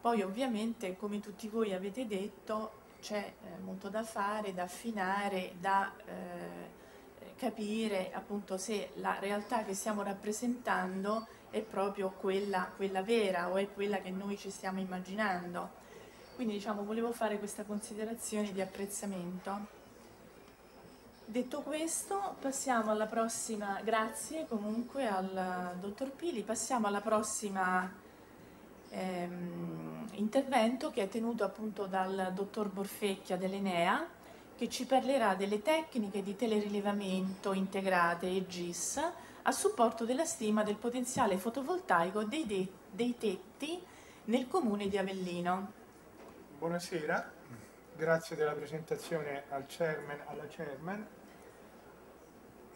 Poi ovviamente come tutti voi avete detto c'è eh, molto da fare, da affinare, da eh, capire appunto se la realtà che stiamo rappresentando è proprio quella, quella vera o è quella che noi ci stiamo immaginando. Quindi diciamo volevo fare questa considerazione di apprezzamento. Detto questo, passiamo alla prossima, grazie comunque al dottor Pili, passiamo alla prossima ehm, intervento che è tenuto appunto dal dottor Borfecchia dell'Enea che ci parlerà delle tecniche di telerilevamento integrate e GIS a supporto della stima del potenziale fotovoltaico dei, de dei tetti nel comune di Avellino. Buonasera, grazie della presentazione al chairman, alla chairman.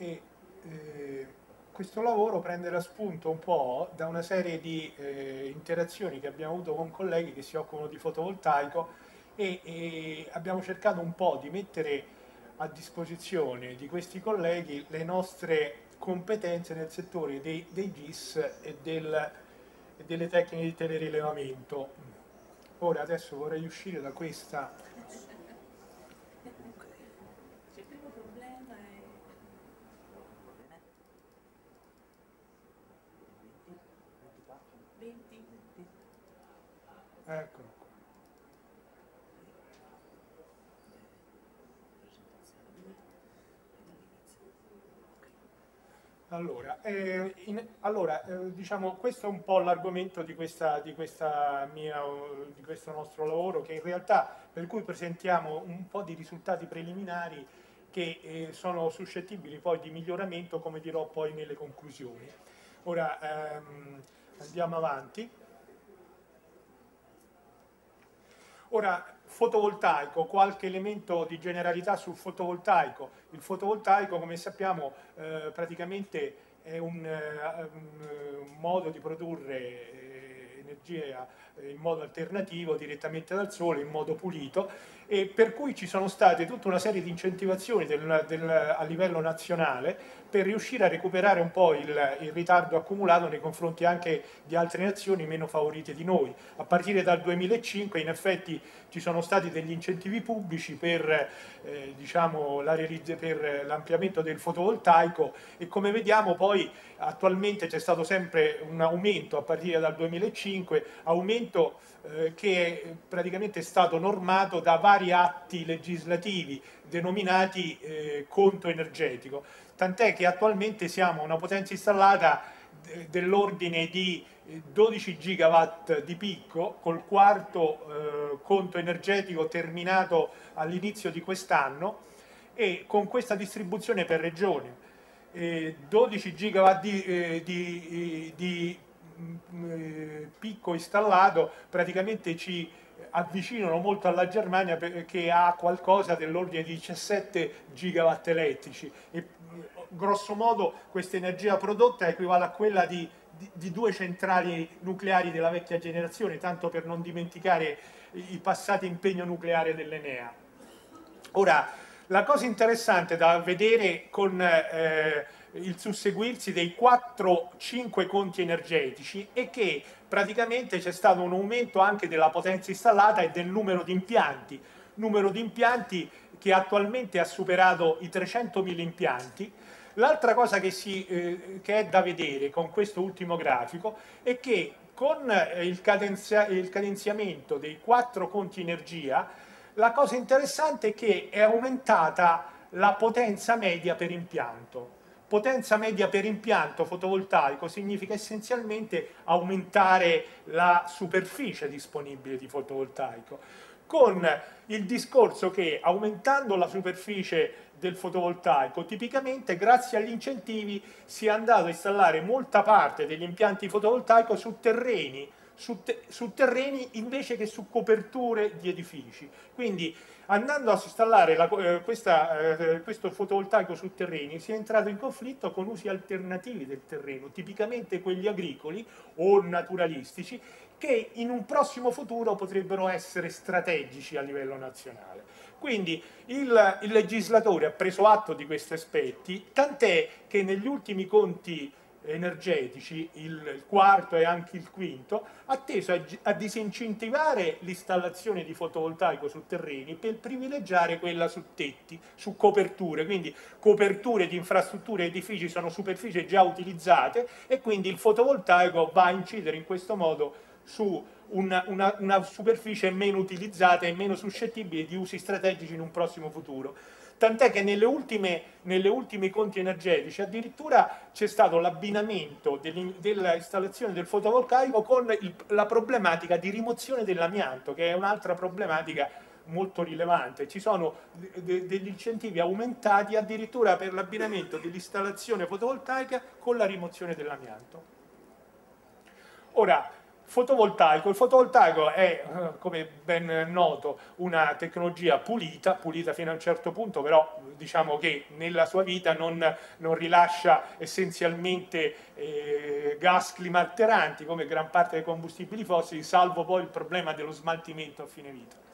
E, eh, questo lavoro prende la spunto un po' da una serie di eh, interazioni che abbiamo avuto con colleghi che si occupano di fotovoltaico e, e abbiamo cercato un po' di mettere a disposizione di questi colleghi le nostre competenze nel settore dei, dei GIS e, del, e delle tecniche di telerilevamento. Ora adesso vorrei uscire da questa Ecco. Allora, eh, in, allora eh, diciamo, questo è un po' l'argomento di, di, di, questo nostro lavoro, che in realtà per cui presentiamo un po' di risultati preliminari che eh, sono suscettibili poi di miglioramento, come dirò poi nelle conclusioni. Ora ehm, andiamo avanti. Ora, fotovoltaico, qualche elemento di generalità sul fotovoltaico. Il fotovoltaico, come sappiamo, eh, praticamente è un, uh, un, modo di produrre eh, energia in modo alternativo direttamente dal sole, in modo pulito e per cui ci sono state tutta una serie di incentivazioni del, del, a livello nazionale per riuscire a recuperare un po' il, il, ritardo accumulato nei confronti anche di altre nazioni meno favorite di noi. A partire dal 2005 in effetti ci sono stati degli incentivi pubblici per, eh, diciamo, l'ampliamento del fotovoltaico e come vediamo poi attualmente c'è stato sempre un aumento a partire dal 2005, aumento eh, che è praticamente stato normato da vari atti legislativi denominati eh, conto energetico, tant'è che attualmente siamo una potenza installata dell'ordine di 12 gigawatt di picco col quarto eh, conto energetico terminato all'inizio di quest'anno e con questa distribuzione per regione. Eh, 12 gigawatt di, eh, di, di picco installato praticamente ci avvicinano molto alla Germania che ha qualcosa dell'ordine di 17 gigawatt elettrici e grosso modo questa energia prodotta equivale a quella di di, di due centrali nucleari della vecchia generazione, tanto per non dimenticare il passato impegno nucleare dell'Enea. Ora, la cosa interessante da vedere con eh, il susseguirsi dei 4-5 conti energetici è che praticamente c'è stato un aumento anche della potenza installata e del numero di impianti, numero di impianti che attualmente ha superato i 300.000 impianti, L'altra cosa che, si, eh, che, è da vedere con questo ultimo grafico è che con eh, il, cadenzia, il cadenziamento dei quattro conti energia, la cosa interessante è che è aumentata la potenza media per impianto. Potenza media per impianto fotovoltaico significa essenzialmente aumentare la superficie disponibile di fotovoltaico, con il discorso che aumentando la superficie del fotovoltaico, tipicamente grazie agli incentivi si è andato a installare molta parte degli impianti fotovoltaico su terreni, su, te, su terreni invece che su coperture di edifici. Quindi andando a installare la, eh, questa, eh, questo fotovoltaico su terreni si è entrato in conflitto con usi alternativi del terreno, tipicamente quelli agricoli o naturalistici, che in un prossimo futuro potrebbero essere strategici a livello nazionale. Quindi il, il legislatore ha preso atto di questi aspetti, tant'è che negli ultimi conti energetici, il quarto e anche il quinto, ha teso a, a disincentivare l'installazione di fotovoltaico su terreni per privilegiare quella su tetti, su coperture, quindi coperture di infrastrutture e edifici sono superfici già utilizzate e quindi il fotovoltaico va a incidere in questo modo su una, una, una, superficie meno utilizzata e meno suscettibile di usi strategici in un prossimo futuro. Tant'è che nelle ultime, nelle ultime conti energetici addirittura c'è stato l'abbinamento dell'installazione del fotovoltaico con il, la problematica di rimozione dell'amianto, che è un'altra problematica molto rilevante. Ci sono de degli incentivi aumentati addirittura per l'abbinamento dell'installazione fotovoltaica con la rimozione dell'amianto. Ora, fotovoltaico. Il fotovoltaico è, eh, come ben noto, una tecnologia pulita, pulita fino a un certo punto, però diciamo che nella sua vita non, non rilascia essenzialmente eh, gas climalteranti come gran parte dei combustibili fossili, salvo poi il problema dello smaltimento a fine vita.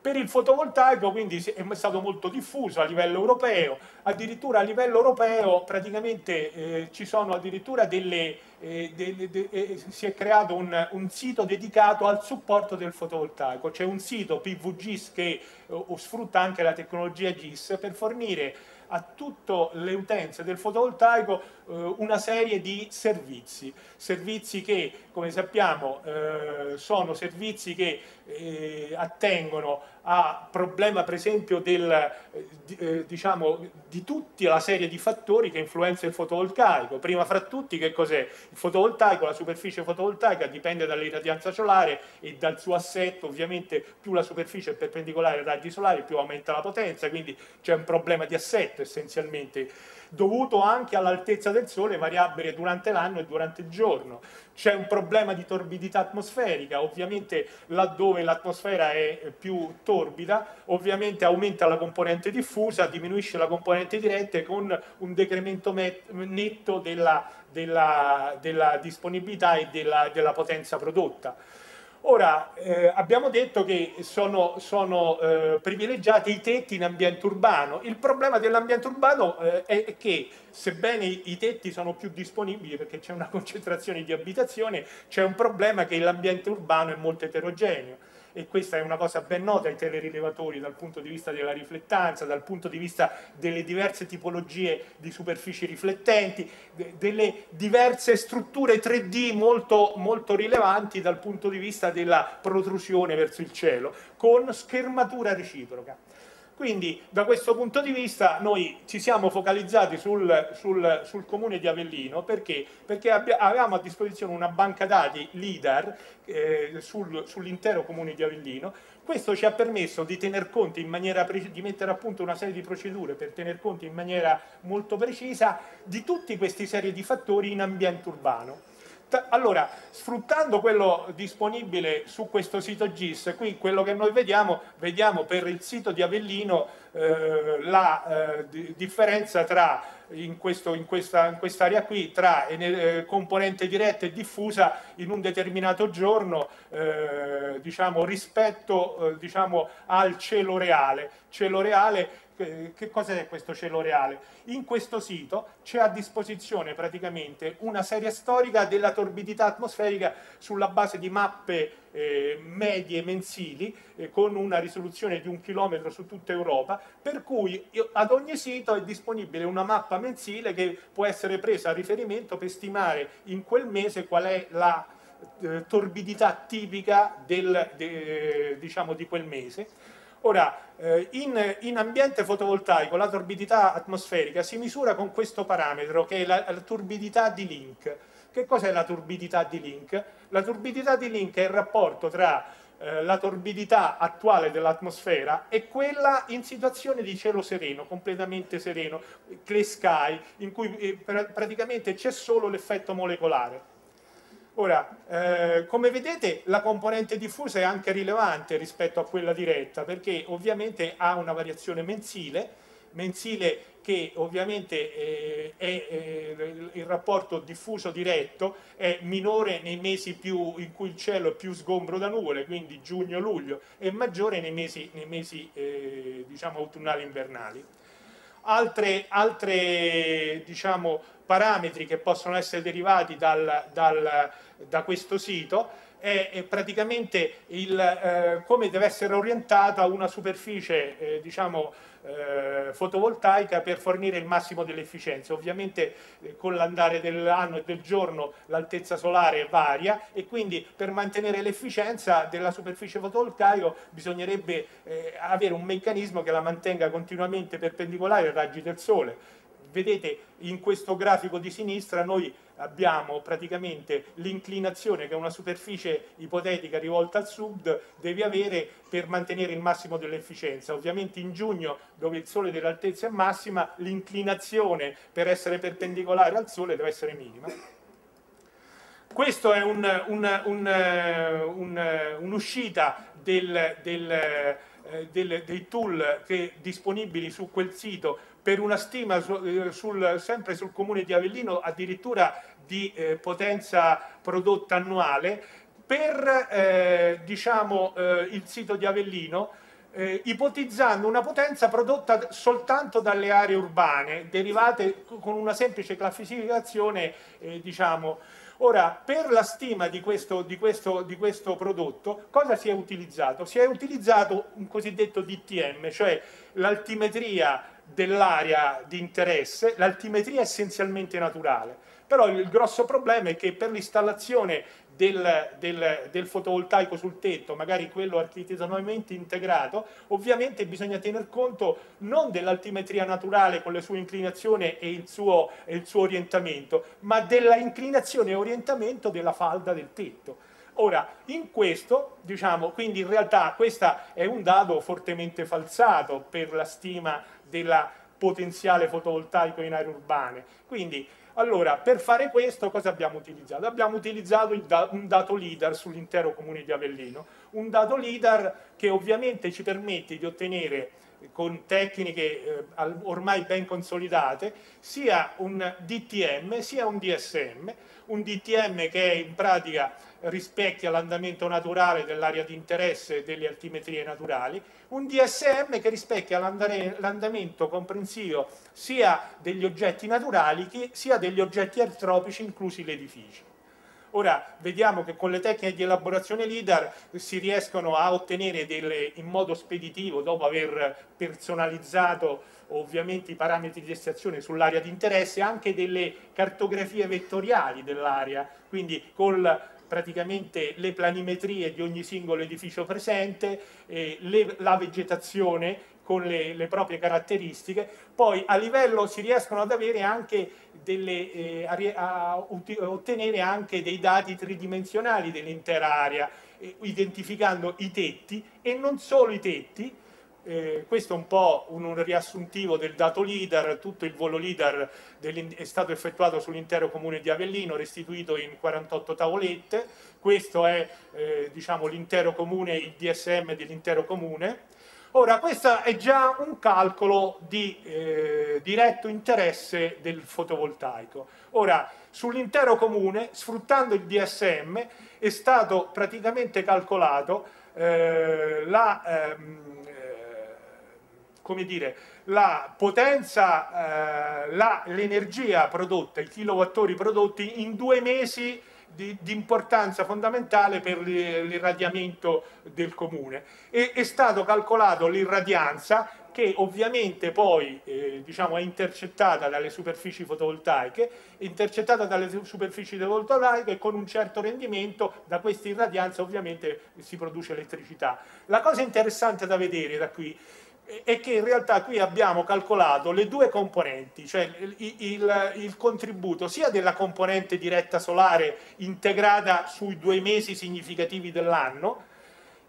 Per il fotovoltaico quindi è stato molto diffuso a livello europeo, addirittura a livello europeo praticamente eh, ci sono addirittura delle, eh, delle de, eh, si è creato un, un, sito dedicato al supporto del fotovoltaico, c'è un sito PVGIS che eh, sfrutta anche la tecnologia GIS per fornire a tutte le utenze del fotovoltaico una serie di servizi, servizi che come sappiamo eh, sono servizi che eh, attengono a problema per esempio del, eh, eh, diciamo, di tutta la serie di fattori che influenzano il fotovoltaico. Prima fra tutti che cos'è? Il fotovoltaico, la superficie fotovoltaica dipende dall'irradianza solare e dal suo assetto, ovviamente più la superficie è perpendicolare ai raggi solari più aumenta la potenza, quindi c'è un problema di assetto essenzialmente dovuto anche all'altezza del Sole variabile durante l'anno e durante il giorno. C'è un problema di torbidità atmosferica, ovviamente laddove l'atmosfera è più torbida, ovviamente aumenta la componente diffusa, diminuisce la componente diretta con un decremento netto della, della, della disponibilità e della, della potenza prodotta. Ora, eh, abbiamo detto che sono, sono eh, privilegiati i tetti in ambiente urbano. Il problema dell'ambiente urbano eh, è che, sebbene i, tetti sono più disponibili perché c'è una concentrazione di abitazione, c'è un problema che l'ambiente urbano è molto eterogeneo e questa è una cosa ben nota ai telerilevatori dal punto di vista della riflettanza, dal punto di vista delle diverse tipologie di superfici riflettenti, de delle diverse strutture 3D molto, molto rilevanti dal punto di vista della protrusione verso il cielo, con schermatura reciproca. Quindi da questo punto di vista noi ci siamo focalizzati sul, sul, sul comune di Avellino perché, perché avevamo a disposizione una banca dati LIDAR eh, sul, sull'intero comune di Avellino. Questo ci ha permesso di maniera di mettere a punto una serie di procedure per tener conto in maniera molto precisa di tutti questi serie di fattori in ambiente urbano. Allora, sfruttando quello disponibile su questo sito GIS, qui quello che noi vediamo, vediamo per il sito di Avellino eh, la eh, differenza tra in, questo, in, questa, in quest'area qui tra eh, componente diretta e diffusa in un determinato giorno eh, diciamo, rispetto eh, diciamo, al cielo reale. Cielo reale che cos'è questo cielo reale? In questo sito c'è a disposizione praticamente una serie storica della torbidità atmosferica sulla base di mappe eh, medie mensili eh, con una risoluzione di un chilometro su tutta Europa, per cui io, ad ogni sito è disponibile una mappa mensile che può essere presa a riferimento per stimare in quel mese qual è la eh, torbidità tipica del, de, diciamo, di quel mese. Ora, eh, in, in, ambiente fotovoltaico la torbidità atmosferica si misura con questo parametro che è la, la turbidità di Link. Che cos'è la turbidità di Link? La turbidità di Link è il rapporto tra eh, la torbidità attuale dell'atmosfera e quella in situazione di cielo sereno, completamente sereno, clear sky, in cui eh, praticamente c'è solo l'effetto molecolare. Ora, eh, come vedete la componente diffusa è anche rilevante rispetto a quella diretta perché ovviamente ha una variazione mensile, mensile che ovviamente eh, è, eh, il rapporto diffuso diretto è minore nei mesi più, in cui il cielo è più sgombro da nuvole, quindi giugno-luglio, e maggiore nei mesi, nei mesi eh, diciamo, autunnali invernali. Altre, altre diciamo, parametri che possono essere derivati dal, dal, da questo sito è, è praticamente il, eh, come deve essere orientata una superficie eh, diciamo, eh, fotovoltaica per fornire il massimo dell'efficienza. Ovviamente eh, con l'andare dell'anno e del giorno l'altezza solare varia e quindi per mantenere l'efficienza della superficie fotovoltaica bisognerebbe eh, avere un meccanismo che la mantenga continuamente perpendicolare ai raggi del sole. Vedete in questo grafico di sinistra noi abbiamo praticamente l'inclinazione che una superficie ipotetica rivolta al sud deve avere per mantenere il massimo dell'efficienza. Ovviamente in giugno, dove il Sole dell'altezza è massima, l'inclinazione per essere perpendicolare al Sole deve essere minima. Questo è un'uscita un, un, un, del, del, eh, del, dei tool che, disponibili su quel sito per una stima sul, sul, sempre sul comune di Avellino addirittura di eh, potenza prodotta annuale per eh, diciamo, eh, il sito di Avellino eh, ipotizzando una potenza prodotta soltanto dalle aree urbane derivate con una semplice classificazione eh, diciamo Ora, per la stima di questo, di, questo, di questo, prodotto, cosa si è utilizzato? Si è utilizzato un cosiddetto DTM, cioè l'altimetria dell'area di interesse, l'altimetria essenzialmente naturale. Però il grosso problema è che per l'installazione del, del, del, fotovoltaico sul tetto, magari quello architettonicamente integrato, ovviamente bisogna tener conto non dell'altimetria naturale con le sue inclinazioni e il suo, il suo orientamento, ma della inclinazione e orientamento della falda del tetto. Ora, in questo, diciamo, quindi in realtà questo è un dato fortemente falsato per la stima della potenziale fotovoltaico in aree urbane. Quindi allora, per fare questo cosa abbiamo utilizzato? Abbiamo utilizzato da un dato leader sull'intero comune di Avellino, un dato leader che ovviamente ci permette di ottenere con tecniche eh, ormai ben consolidate sia un DTM sia un DSM, un DTM che in pratica rispecchia l'andamento naturale dell'area di interesse delle altimetrie naturali, un DSM che rispecchia l'andamento comprensivo sia degli oggetti naturali che sia degli oggetti antropici, inclusi gli edifici. Ora vediamo che con le tecniche di elaborazione LIDAR si riescono a ottenere delle, in modo speditivo, dopo aver personalizzato ovviamente i parametri di estrazione sull'area di interesse, anche delle cartografie vettoriali dell'area, quindi con praticamente le planimetrie di ogni singolo edificio presente, eh, le, la vegetazione con le, le, proprie caratteristiche, poi a livello si riescono ad avere anche delle, eh, a, a ottenere anche dei dati tridimensionali dell'intera area, eh, identificando i tetti e non solo i tetti, eh, questo è un po' un, un, riassuntivo del dato leader, tutto il volo leader è stato effettuato sull'intero comune di Avellino, restituito in 48 tavolette, questo è eh, diciamo, l'intero comune, il DSM dell'intero comune. Ora, questo è già un calcolo di eh, diretto interesse del fotovoltaico. Ora, sull'intero comune, sfruttando il DSM, è stato praticamente calcolato eh, la... Ehm, come dire, la potenza, eh, l'energia prodotta, i kilowattori prodotti in due mesi di, di importanza fondamentale per l'irradiamento del comune. E, è stato calcolato l'irradianza che ovviamente poi eh, diciamo, è intercettata dalle superfici fotovoltaiche, intercettata dalle superfici fotovoltaiche con un certo rendimento da questa irradianza ovviamente si produce elettricità. La cosa interessante da vedere da qui è che in realtà qui abbiamo calcolato le due componenti, cioè il, il, il, contributo sia della componente diretta solare integrata sui due mesi significativi dell'anno,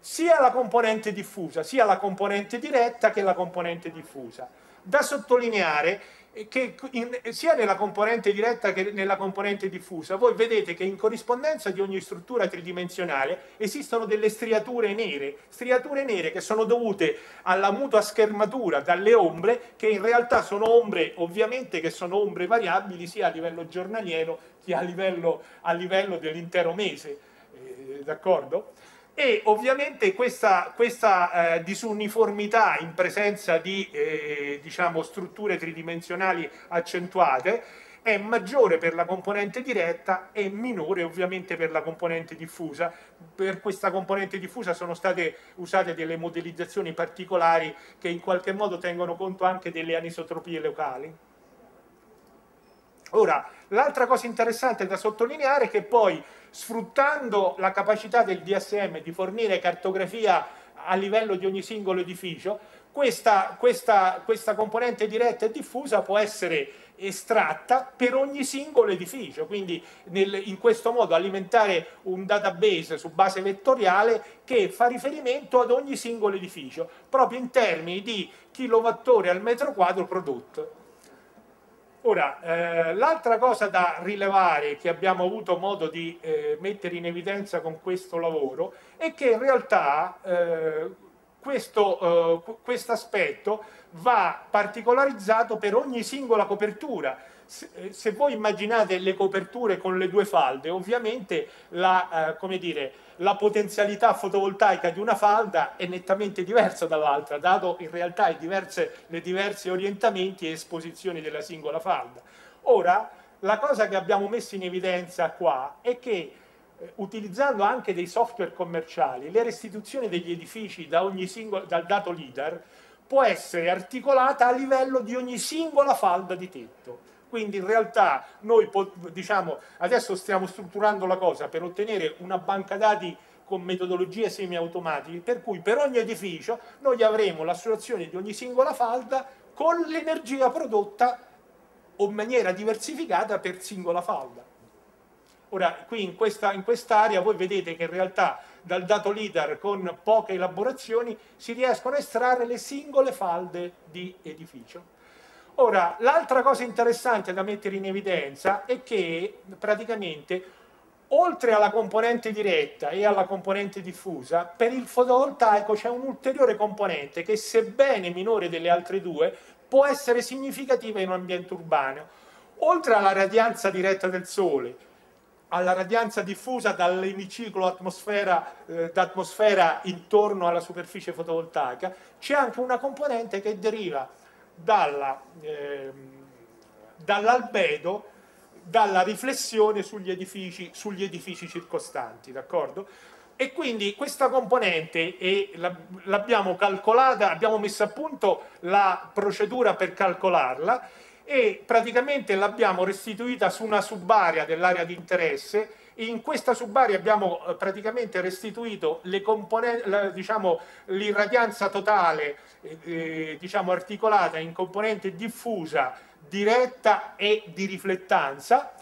sia la componente diffusa, sia la componente diretta che la componente diffusa. Da sottolineare che in, sia nella componente diretta che nella componente diffusa, voi vedete che in corrispondenza di ogni struttura tridimensionale esistono delle striature nere, striature nere che sono dovute alla mutua schermatura dalle ombre, che in realtà sono ombre, ovviamente che sono ombre variabili sia a livello giornaliero che a livello, livello dell'intero mese, eh, d'accordo? E ovviamente questa, questa eh, disuniformità in presenza di eh, diciamo, strutture tridimensionali accentuate è maggiore per la componente diretta e minore ovviamente per la componente diffusa. Per questa componente diffusa sono state usate delle modellizzazioni particolari che in qualche modo tengono conto anche delle anisotropie locali. Ora, l'altra cosa interessante da sottolineare è che poi sfruttando la capacità del DSM di fornire cartografia a livello di ogni singolo edificio, questa, questa, questa componente diretta e diffusa può essere estratta per ogni singolo edificio, quindi nel, in questo modo alimentare un database su base vettoriale che fa riferimento ad ogni singolo edificio, proprio in termini di kilowattora al metro quadro prodotto. Ora, eh, l'altra cosa da rilevare che abbiamo avuto modo di eh, mettere in evidenza con questo lavoro è che in realtà eh, questo eh, aspetto va particolarizzato per ogni singola copertura eh, se, voi immaginate le coperture con le due falde, ovviamente la, eh, dire, la, potenzialità fotovoltaica di una falda è nettamente diversa dall'altra, dato in realtà i diversi orientamenti e esposizioni della singola falda. Ora, la cosa che abbiamo messo in evidenza qua è che eh, utilizzando anche dei software commerciali, le restituzioni degli edifici da singolo, dal dato LIDAR può essere articolata a livello di ogni singola falda di tetto. Quindi in realtà noi diciamo, adesso stiamo strutturando la cosa per ottenere una banca dati con metodologie semi-automatiche, per cui per ogni edificio noi avremo l'associazione di ogni singola falda con l'energia prodotta o in maniera diversificata per singola falda. Ora, qui in questa in quest'area voi vedete che in realtà dal dato LIDAR con poche elaborazioni si riescono a estrarre le singole falde di edificio. Ora, l'altra cosa interessante da mettere in evidenza è che praticamente oltre alla componente diretta e alla componente diffusa, per il fotovoltaico c'è un'ulteriore componente che sebbene minore delle altre due può essere significativa in un ambiente urbano. Oltre alla radianza diretta del Sole, alla radianza diffusa dall'emiciclo atmosfera, eh, d'atmosfera intorno alla superficie fotovoltaica, c'è anche una componente che deriva dalla, eh, dall'albedo, dalla riflessione sugli edifici, sugli edifici circostanti, d'accordo? E quindi questa componente l'abbiamo calcolata, abbiamo messo a punto la procedura per calcolarla e praticamente l'abbiamo restituita su una subarea dell'area di interesse in questa subarea abbiamo eh, praticamente restituito diciamo, l'irradianza diciamo, totale eh, eh, diciamo, articolata in componente diffusa, diretta e di riflettanza.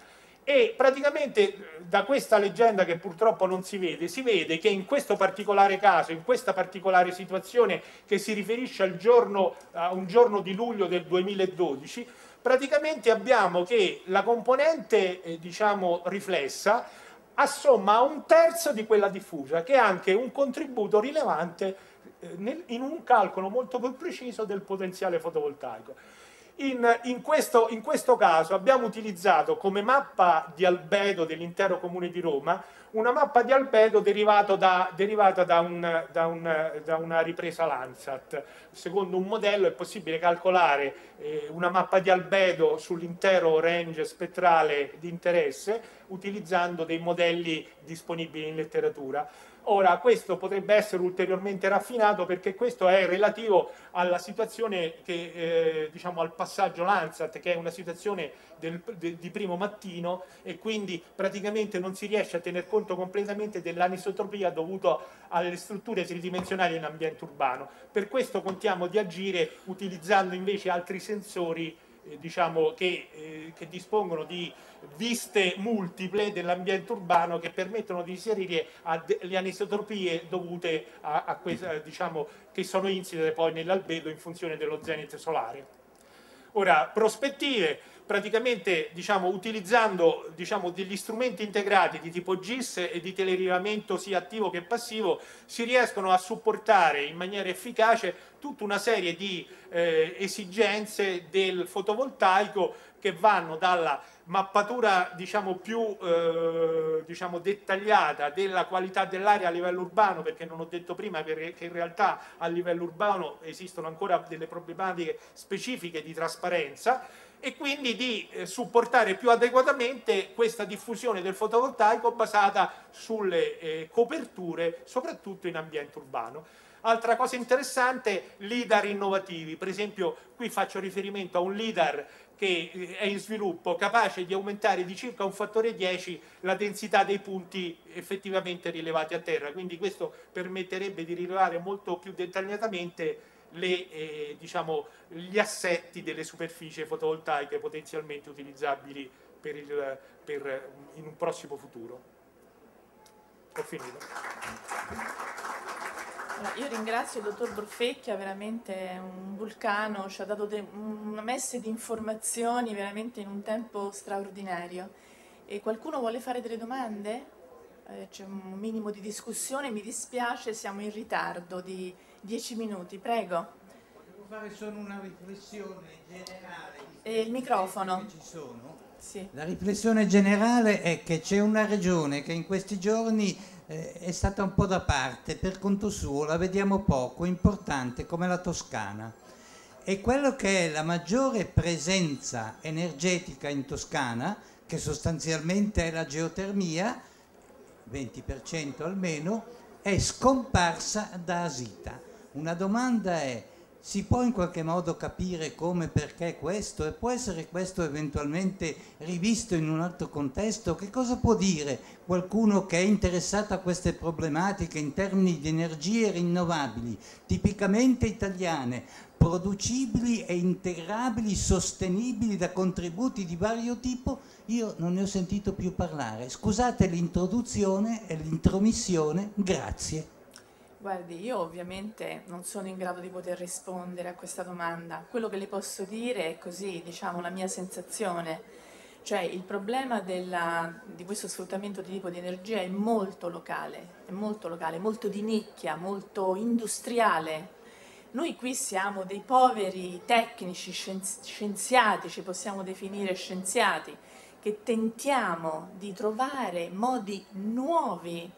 E praticamente eh, da questa leggenda che purtroppo non si vede, si vede che in questo particolare caso, in questa particolare situazione che si riferisce giorno, a un giorno di luglio del 2012, praticamente abbiamo che la componente diciamo, riflessa assomma a un terzo di quella diffusa, che è anche un contributo rilevante eh, in un calcolo molto più preciso del potenziale fotovoltaico. In, in, questo, in, questo, caso abbiamo utilizzato come mappa di albedo dell'intero comune di Roma una mappa di albedo da, derivata da, un, da, un, da, una ripresa Landsat. Secondo un modello è possibile calcolare eh, una mappa di albedo sull'intero range spettrale di interesse utilizzando dei modelli disponibili in letteratura. Ora, questo potrebbe essere ulteriormente raffinato perché questo è relativo alla situazione che, eh, diciamo, al passaggio Landsat, che è una situazione del, de, di primo mattino e quindi praticamente non si riesce a tener conto completamente dell'anisotropia dovuta alle strutture tridimensionali in ambiente urbano. Per questo contiamo di agire utilizzando invece altri sensori diciamo, che, eh, che, dispongono di viste multiple dell'ambiente urbano che permettono di inserire le anisotropie dovute a, a questa, diciamo, che sono insite poi nell'albedo in funzione dello zenith solare. Ora, prospettive, praticamente diciamo, utilizzando diciamo, degli strumenti integrati di tipo GIS e di telerilevamento sia attivo che passivo si riescono a supportare in maniera efficace tutta una serie di eh, esigenze del fotovoltaico che vanno dalla mappatura diciamo, più eh, diciamo, dettagliata della qualità dell'aria a livello urbano, perché non ho detto prima che in realtà a livello urbano esistono ancora delle problematiche specifiche di trasparenza, e quindi di eh, supportare più adeguatamente questa diffusione del fotovoltaico basata sulle eh, coperture, soprattutto in ambiente urbano. Altra cosa interessante, LIDAR innovativi, per esempio qui faccio riferimento a un LIDAR che eh, è in sviluppo, capace di aumentare di circa un fattore 10 la densità dei punti effettivamente rilevati a terra, quindi questo permetterebbe di rilevare molto più dettagliatamente le, eh, diciamo, gli assetti delle superfici fotovoltaiche potenzialmente utilizzabili per il, per, in un prossimo futuro. Ho finito. io ringrazio il dottor Borfecchia, veramente un vulcano, ci ha dato una messe di informazioni veramente in un tempo straordinario. E qualcuno vuole fare delle domande? Eh, c'è un minimo di discussione, mi dispiace, siamo in ritardo di Dieci minuti, prego. Devo fare solo una riflessione generale. E il microfono. Ci sono. Sì. La riflessione generale è che c'è una regione che in questi giorni eh, è stata un po' da parte, per conto suo, la vediamo poco, importante come la Toscana. E quello che è la maggiore presenza energetica in Toscana, che sostanzialmente è la geotermia, 20% almeno, è scomparsa da Asita. Una domanda è, si può in qualche modo capire come e perché questo e può essere questo eventualmente rivisto in un altro contesto? Che cosa può dire qualcuno che è interessato a queste problematiche in termini di energie rinnovabili, tipicamente italiane, producibili e integrabili, sostenibili da contributi di vario tipo? Io non ne ho sentito più parlare. Scusate l'introduzione e l'intromissione, grazie. Guardi, io ovviamente non sono in grado di poter rispondere a questa domanda. Quello che le posso dire è così, diciamo, la mia sensazione. Cioè il problema della, di questo sfruttamento di tipo di energia è molto locale, è molto locale, molto di nicchia, molto industriale. Noi qui siamo dei poveri tecnici, scienziati, ci possiamo definire scienziati, che tentiamo di trovare modi nuovi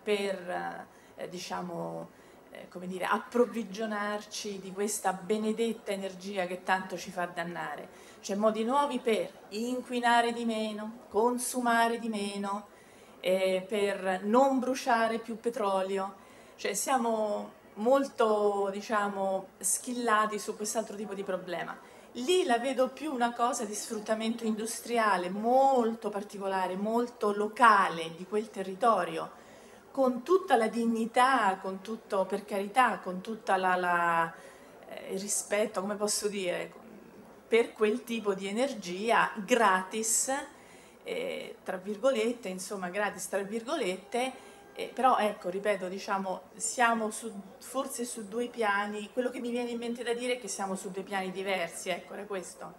per eh, diciamo, eh, come dire, approvvigionarci di questa benedetta energia che tanto ci fa dannare. C'è modi nuovi per inquinare di meno, consumare di meno, eh, per non bruciare più petrolio. Cioè siamo molto diciamo, schillati su quest'altro tipo di problema. Lì la vedo più una cosa di sfruttamento industriale molto particolare, molto locale di quel territorio con tutta la dignità, con tutto, per carità, con tutto eh, il rispetto, come posso dire, per quel tipo di energia gratis, eh, tra virgolette, insomma gratis tra virgolette, eh, però ecco, ripeto, diciamo, siamo su, forse su due piani, quello che mi viene in mente da dire è che siamo su due piani diversi, ecco, era questo.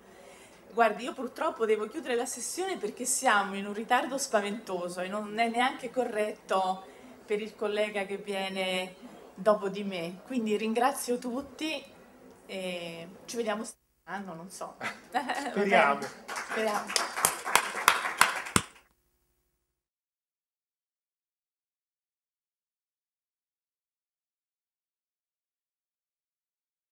Guardi, io purtroppo devo chiudere la sessione perché siamo in un ritardo spaventoso e non è neanche corretto per il collega che viene dopo di me. Quindi ringrazio tutti e ci vediamo quest'anno, non so. Speriamo. Speriamo.